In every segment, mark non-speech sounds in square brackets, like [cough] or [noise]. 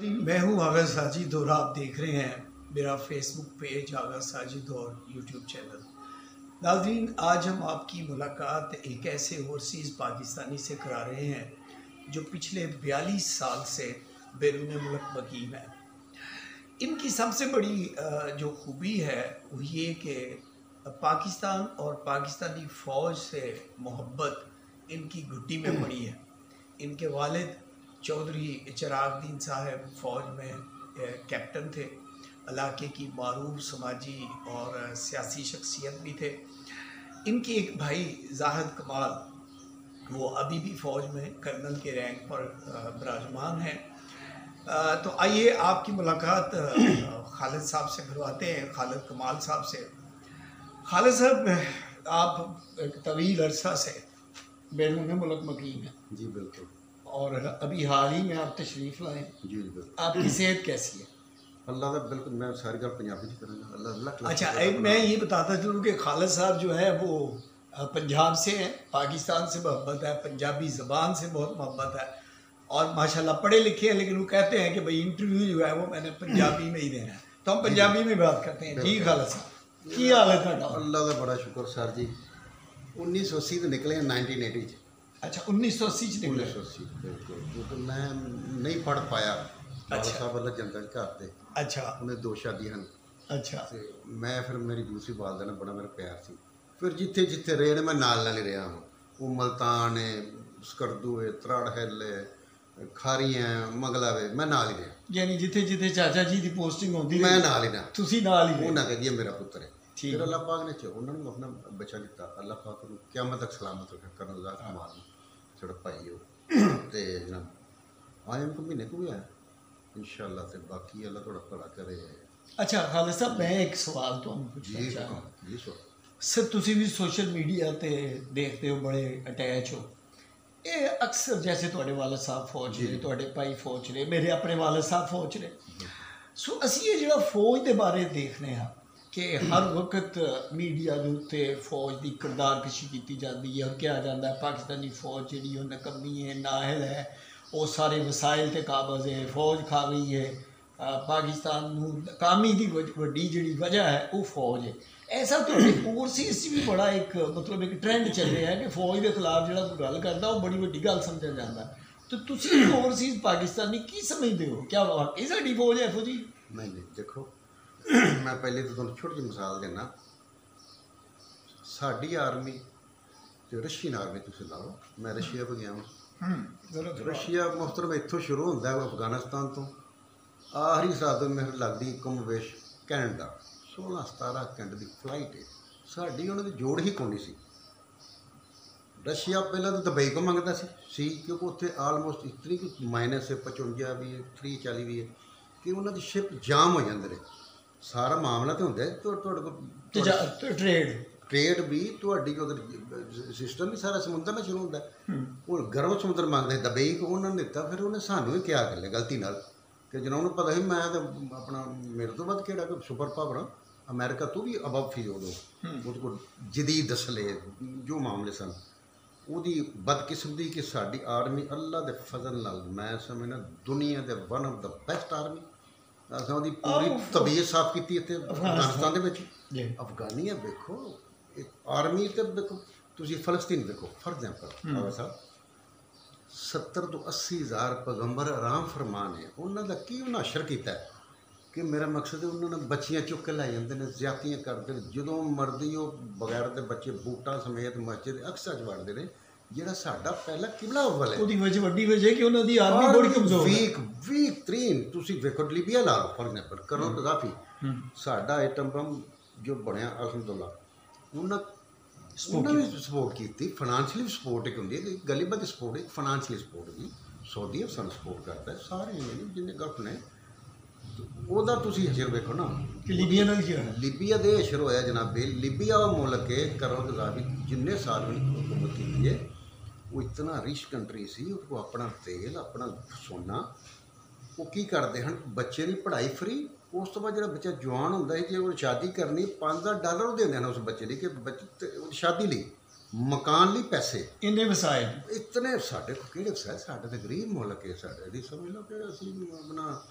मैं हूँ आगा साजिद और आप देख रहे हैं मेरा फेसबुक पेज आगा साजिद और यूट्यूब चैनल नाजरीन आज हम आपकी मुलाकात एक ऐसे ओवरसीज़ पाकिस्तानी से करा रहे हैं जो पिछले बयालीस साल से बैरून मुल्क मकीम है। इनकी सबसे बड़ी जो खूबी है वो ये कि पाकिस्तान और पाकिस्तानी फ़ौज से मोहब्बत इनकी घुट्टी में [clears throat] पड़ी है। इनके वालिद चौधरी चिरागदीन साहब फ़ौज में कैप्टन थे। इलाके की मरूफ समाजी और सियासी शख्सियत भी थे। इनके एक भाई जाहद कमाल, वो अभी भी फ़ौज में कर्नल के रैंक पर बराजमान हैं। तो आइए आपकी मुलाकात खालिद साहब से करवाते हैं, खालिद कमाल साहब से। खालिद साहब, आप एक तवील अरसा से बैरून मुल्क मकीन हैं। जी, बिल्कुल। और अभी हाल ही में आप तशरीफ़ लाए जी बिल्कुल। आपकी सेहत कैसी है? अल्लाह का बिल्कुल मैं सारी गल पंजाबी में करूँगा। अल्लाह अच्छा एक मैं ये बताता चलूँ कि खालिद साहब जो है वो पंजाब से हैं पाकिस्तान से मोहब्बत है पंजाबी ज़बान से बहुत मोहब्बत है। और माशाल्लाह पढ़े लिखे हैं लेकिन वो कहते हैं कि भाई इंटरव्यू जो है वो मैंने पंजाबी में ही देना है। तो हम पंजाबी में बात करते हैं। ठीक हाल साहब की हाल है अल्लाह का बड़ा शुक्र सर जी। उन्नीस सौ अस्सी तो निकले नाइनटीन एटी अच्छा ਮੈਂ ਨਹੀਂ ਪੜ ਪਾਇਆ ਦੋ ਸ਼ਾਦੀਆਂ ਹਨ। ਨਾਲ ਜਿੱਥੇ ਜਿੱਥੇ ਰਹੇ ਨੇ ਮੈਂ ਨਾਲ ਨਾਲ ਹੀ ਰਿਹਾ ਉਹ ਮਲਤਾਨ ਹੈ ਸਕਰਦੂ ਤਰਾੜ ਹਿੱਲ ਹੈ ਖਾਰੀਆਂ ਮਗਲਾਵੇ ਮੈਂ ਨਾਲ ਹੀ ਰਿਹਾ। ਯਾਨੀ ਜਿੱਥੇ ਜਿੱਥੇ ਚਾਚਾ ਜੀ ਦੀ ਪੋਸਟਿੰਗ ਹੁੰਦੀ ਮੈਂ ਨਾਲ ਹੀ ਨਾ ਤੁਸੀਂ ਨਾਲ ਹੀ ਉਹ ਨਾ ਮੇਰਾ ਪੁੱਤਰ ਹੈ ਠੀਕ। ਫਿਰ ਅੱਲਾਹ ਪਾਕ ਨੇ ਚ ਉਹਨਾਂ ਨੂੰ ਆਪਣਾ ਬੱਚਾ ਦਿੱਤਾ। ਅੱਲਾਹ ਪਾਕ ਨੂੰ ਕਿਆਮਤ ਤੱਕ ਸਲਾਮਤ ਰੱਖੇ ਕਰਨ ਦਾ ਕਮਾਲ ਸਾਡਾ ਭਾਈ ਉਹ। ਤੇ ਜਨਾਬ ਆਏ ਕੋ ਮਹੀਨੇ ਕੋ ਹੋਇਆ ਇਨਸ਼ਾਅੱਲਾ ਤੇ ਬਾਕੀ ਅੱਲਾਹ ਤੁਹਾਡਾ ਭਲਾ ਕਰੇ। ਅੱਛਾ ਖਾਲਿਦ ਸਾਹਿਬ ਮੈਂ ਇੱਕ ਸਵਾਲ ਤੁਹਾਨੂੰ ਪੁੱਛਣਾ ਜੀ ਚਾਹਾਂ ਹੁਕਮ ਜੀ ਸੋ ਸਰ ਤੁਸੀਂ ਵੀ ਸੋਸ਼ਲ ਮੀਡੀਆ ਤੇ ਦੇਖਦੇ ਹੋ ਬੜੇ ਅਟੈਚ ਹੋ। ਇਹ ਅਕਸਰ ਜੈਸੇ ਤੁਹਾਡੇ ਵਾਲਦ ਸਾਹਿਬ ਫੌਜ। ਨੇ ਤੁਹਾਡੇ ਭਾਈ ਫੌਜ ਨੇ ਮੇਰੇ ਆਪਣੇ ਵਾਲਦ ਸਾਹਿਬ ਫੌਜ ਨੇ। ਸੋ ਅਸੀਂ ਇਹ ਜਿਹੜਾ ਫੌਜ ਦੇ ਬਾਰੇ ਦੇਖਨੇ ਹਾਂ ਕਿ ਹਰ ਵਕਤ ਮੀਡੀਆ ਦੇ ਉੱਤੇ ਫੌਜ ਦੀ ਕਿਰਦਾਰ ਕਸ਼ੀ ਕੀਤੀ ਜਾਂਦੀ ਹੈ ਔਰ ਕਿਹਾ ਜਾਂਦਾ ਹੈ ਪਾਕਿਸਤਾਨੀ ਫੌਜ ਜਿਹੜੀ ਉਹ ਨਕਮੀ ਹੈ ਨਾਹਿਲ ਹੈ ਉਹ ਸਾਰੇ ਵਸਾਇਲ ਤੇ ਕਾਬਜ਼ ਹੈ ਫੌਜ ਖਾ ਗਈ ਹੈ ਅ, ਪਾਕਿਸਤਾਨ ਨੂੰ ਨਾਕਾਮੀ ਦੀ ਵੱਡ- ਵੱਡੀ ਜਿਹੜੀ ਵਜ੍ਹਾ ਹੈ ਉਹ ਫੌਜ ਹੈ ਐਸਾ ਤੁਹਾਡੇ ਓਵਰਸੀਜ਼ 'ਚ ਵੀ ਬੜਾ ਇੱਕ ਮਤਲਬ ਇੱਕ ਟ੍ਰੈਂਡ ਚੱਲ ਰਿਹਾ ਹੈ ਕਿ ਫੌਜ ਦੇ ਖਿਲਾਫ ਜਿਹੜਾ ਕੋਈ ਗੱਲ ਕਰਦਾ ਉਹ ਬੜੀ ਵੱਡੀ ਗੱਲ ਸਮਝਿਆ ਜਾਂਦਾ ਹੈ। ਤੇ ਤੁਸੀਂ ਓਵਰਸੀਜ਼ ਪਾਕਿਸਤਾਨੀ ਕੀ ਸਮਝਦੇ ਹੋ ਕਿਆ ਵਾਕਈ ਮੈਂ ਪਹਿਲੇ ਤਾਂ ਤੁਹਾਨੂੰ ਛੋਟੀ ਜਿਹੀ ਮਿਸਾਲ ਦੇਣਾ ਸਾਡੀ ਆਰਮੀ ਤੇ ਰਸ਼ੀਅਨ ਆਰਮੀ ਤੁਸੀਂ ਲਾਓ ਮੈਂ ਰਸ਼ੀਆ ਤੋਂ ਗਿਆ ਹਾਂ ਰਸ਼ੀਆ ਮੁਹਤਰਮ ਇੱਥੋਂ ਸ਼ੁਰੂ ਹੁੰਦਾ ਹੈ ਅਫਗਾਨਿਸਤਾਨ ਤੋਂ। ਆਖਰੀ ਸਾਦ ਮੇਰੇ ਲੱਗਦੀ ਕਮਵੇਸ਼ ਕੈਨੇਡਾ। 16 17 ਘੰਟੇ ਦੀ ਫਲਾਈਟ ਹੈ ਸਾਡੀ ਉਹਨਾਂ ਦੀ ਜੋੜ ਹੀ ਕੋਈ ਸੀ। ਰਸ਼ੀਆ ਪਹਿਲਾਂ ਤਾਂ ਦੁਬਈ ਕੋ ਮੰਗਦਾ ਸੀ। ਸੀ ਕਿਉਂਕਿ ਉੱਥੇ ਆਲਮੋਸਟ ਇਤਨੀ ਕੁ ਮਾਈਨਸ ਹੈ 55 ਵੀ ਹੈ 340 ਵੀ ਹੈ ਕਿ ਉਹਨਾਂ ਦੀ ਸ਼ਿਪ ਜਾਮ ਹੋ ਜਾਂਦੇ ਨੇ ਸਾਰਾ ਮਾਮਲਾ ਤੇ ਹੁੰਦਾ ਹੈ। ਤੁਹਾ- ਤੁਹਾਡੇ ਕੋਲ ਟ੍ਰੇਡ ਟ੍ਰੇਡ ਵੀ ਤੁਹਾਡੀ ਅਗਰ ਸਿਸਟਮ ਵੀ ਸਾਰਾ ਸਮੁੰਦਰ ਨਾਲ ਸ਼ੁਰੂ ਹੁੰਦਾ ਹੈ। ਹੁਣ ਗਰਮ ਸਮੁੰਦਰ ਮੰਗਦੇ ਦਬਈ ਕੋ ਉਹਨਾਂ ਨੇ ਦਿੱਤਾ ਫਿਰ ਉਹਨੇ ਸਾਨੂੰ ਹੀ ਕਿਹਾ ਕਰ ਲਿਆ ਗਲਤੀ ਨਾਲ ਕਿ ਜਿਹਨਾਂ ਨੂੰ ਪਤਾ ਸੀ ਮੈਂ ਤਾਂ ਆਪਣਾ ਮੇਰੇ ਤੋਂ ਵੱਧ ਕਿਹੜਾ ਕੋਈ ਸੁਪਰ ਪਾਵਰ ਅਮਰੀਕਾ ਤੋਂ ਵੀ ਅਬਵ ਸੀ ਉਦੋਂ ਉਹਦੇ ਕੋਲ ਜਦੀਦ ਅਸਲੇ ਜੋ ਮਾਮਲੇ ਸਨ। ਉਹਦੀ ਬਦਕਿਸਮਤੀ ਕਿ ਸਾਡੀ ਆਰਮੀ ਅੱਲਾ ਦੇ ਫਜ਼ਲ ਨਾਲ ਮੈਂ ਸਮਝਣਾ ਦੁਨੀਆ ਦੇ one of the best army ਅਸਾਂ ਉਹਦੀ ਪੂਰੀ ਤਬੀਅਤ ਸਾਫ਼ ਕੀਤੀ ਇੱਥੇ ਅਫਗਾਨਿਸਤਾਨ ਦੇ ਵਿੱਚ। ਜੀ। ਅਫਗਾਨੀਆਂ ਵੇਖੋ। ਇੱਕ ਆਰਮੀ ਤੇ ਵੇਖੋ ਤੁਸੀਂ ਫਲਸਤੀਨ ਵੇਖੋ ਫॉर ਐਗਜ਼ਾਮਪਲ ਆਵਾ ਸਾਹਿਬ 70 ਤੋਂ 80 ਹਜ਼ਾਰ ਪੈਗੰਬਰ ਆਰਾਮ ਫਰਮਾਨ ਹੈ ਉਹਨਾਂ ਦਾ ਕੀ ਉਹਨਾਂ ਅਸ਼ਰ ਕੀਤਾ ਹੈ? ਕਿ ਮੇਰਾ ਮਕਸਦ ਹੈ ਉਹਨਾਂ ਨੇ ਬੱਚੀਆਂ ਚੁੱਕ ਕੇ ਲੈ ਜਾਂਦੇ ਨੇ ਜ਼ਿਆਤੀਆਂ ਕਰਦੇ ਨੇ। ਜਦੋਂ ਮਰਦੀ ਉਹ ਬਗੈਰ ਦੇ ਬੱਚੇ ਬੂਟਾਂ ਸਮੇਤ ਮਸਜਿਦ ਅਕਸਾ ਚ ਵੜਦੇ ਨੇ। ਜਿਹੜਾ ਸਾਡਾ ਪਹਿਲਾ ਕਿਬਲਾ ਅਵਲ ਹੈ। ਉਹਦੀ ਵਜ੍ਹਾ ਵੱਡੀ ਵਜ੍ਹਾ ਕਿ ਉਹਨਾਂ ਦੀ ਆਰਮੀ ਬੜੀ ਕਮਜ਼ੋਰ ਹੈ। ਵੀਕ ਵੀਕ ਤਰੀਨ ਤੁਸੀਂ ਵੇਖੋ ਲੀਬੀਆ ਲਾ ਲਓ ਫॉर ਐਗਜ਼ਾਮਪਲ ਕਰੋ ਕਜ਼ਾਫੀ ਸਾਡਾ ਆਈਟਮ ਬੰਮ ਜੋ ਬਣਿਆ ਅਲਹਮਦੁਲਿਲਾ ਉਹਨਾਂ ਉਹਨਾਂ ਨੇ ਸਪੋਰਟ ਕੀਤੀ ਫਾਈਨੈਂਸ਼ੀਅਲੀ ਸਪੋਰਟ ਇੱਕ ਹੁੰਦੀ ਹੈ ਗਲੀਬਾ ਦੀ ਸਪੋਰਟ ਇੱਕ ਫਾਈਨੈਂਸ਼ੀਅਲੀ ਸਪੋਰਟ ਵੀ ਸਾਊਦੀ ਅਰਬ ਸਾਨੂੰ ਸਪੋਰਟ ਕਰਦਾ ਹੈ ਸਾਰੇ ਨੇ ਜਿੰਨੇ ਗਲਫ ਨੇ। ਉਹਦਾ ਤੁਸੀਂ ਹਸ਼ਰ ਵੇਖੋ ਨਾ। ਕਿ ਲੀਬੀਆ ਨਾਲ ਕੀ ਹੋਣਾ ਲੀਬੀਆ ਦੇ ਹਸ਼ਰ ਹੋਇਆ ਜਨਾਬੇ ਲੀਬੀਆ ਉਹ ਮੁਲਕ ਹੈ ਕਰੋ ਕਜ਼ਾਫੀ ਜਿੰਨੇ ਸਾਲ ਵੀ ਹੁਕੂਮਤ ਕੀਤੀ ਹੈ ਉਹ ਇਤਨਾ ਰਿਚ ਕੰਟਰੀ ਸੀ ਉਹ ਆਪਣਾ ਤੇਲ ਆਪਣਾ ਸੋਨਾ ਉਹ ਕੀ ਕਰਦੇ ਹਨ? ਬੱਚੇ ਦੀ ਪੜ੍ਹਾਈ ਫ੍ਰੀ ਉਸ ਤੋਂ ਬਾਅਦ ਜਿਹੜਾ ਬੱਚਾ ਜਵਾਨ ਹੁੰਦਾ ਹੈ ਜੇ ਉਹ ਸ਼ਾਦੀ ਕਰਨੀ 5000 ਡਾਲਰ ਉਹ ਦਿੰਦੇ ਹਨ ਉਸ ਬੱਚੇ ਲਈ ਕਿ ਬੱਚੇ ਸ਼ਾਦੀ ਲਈ ਮਕਾਨ ਲਈ ਪੈਸੇ। ਇੰਨੇ ਵਸਾਏ ਇਤਨੇ ਸਾਡੇ ਕੋਲ ਕਿਹੜੇ ਵਸਾਇਲ ਸਾਡੇ ਤੇ ਗਰੀਬ ਮੁਲਕ ਹੈ ਸਾਡੇ ਦੀ ਸਮਝ ਲਓ ਕਿ ਅਸੀਂ ਆਪਣਾ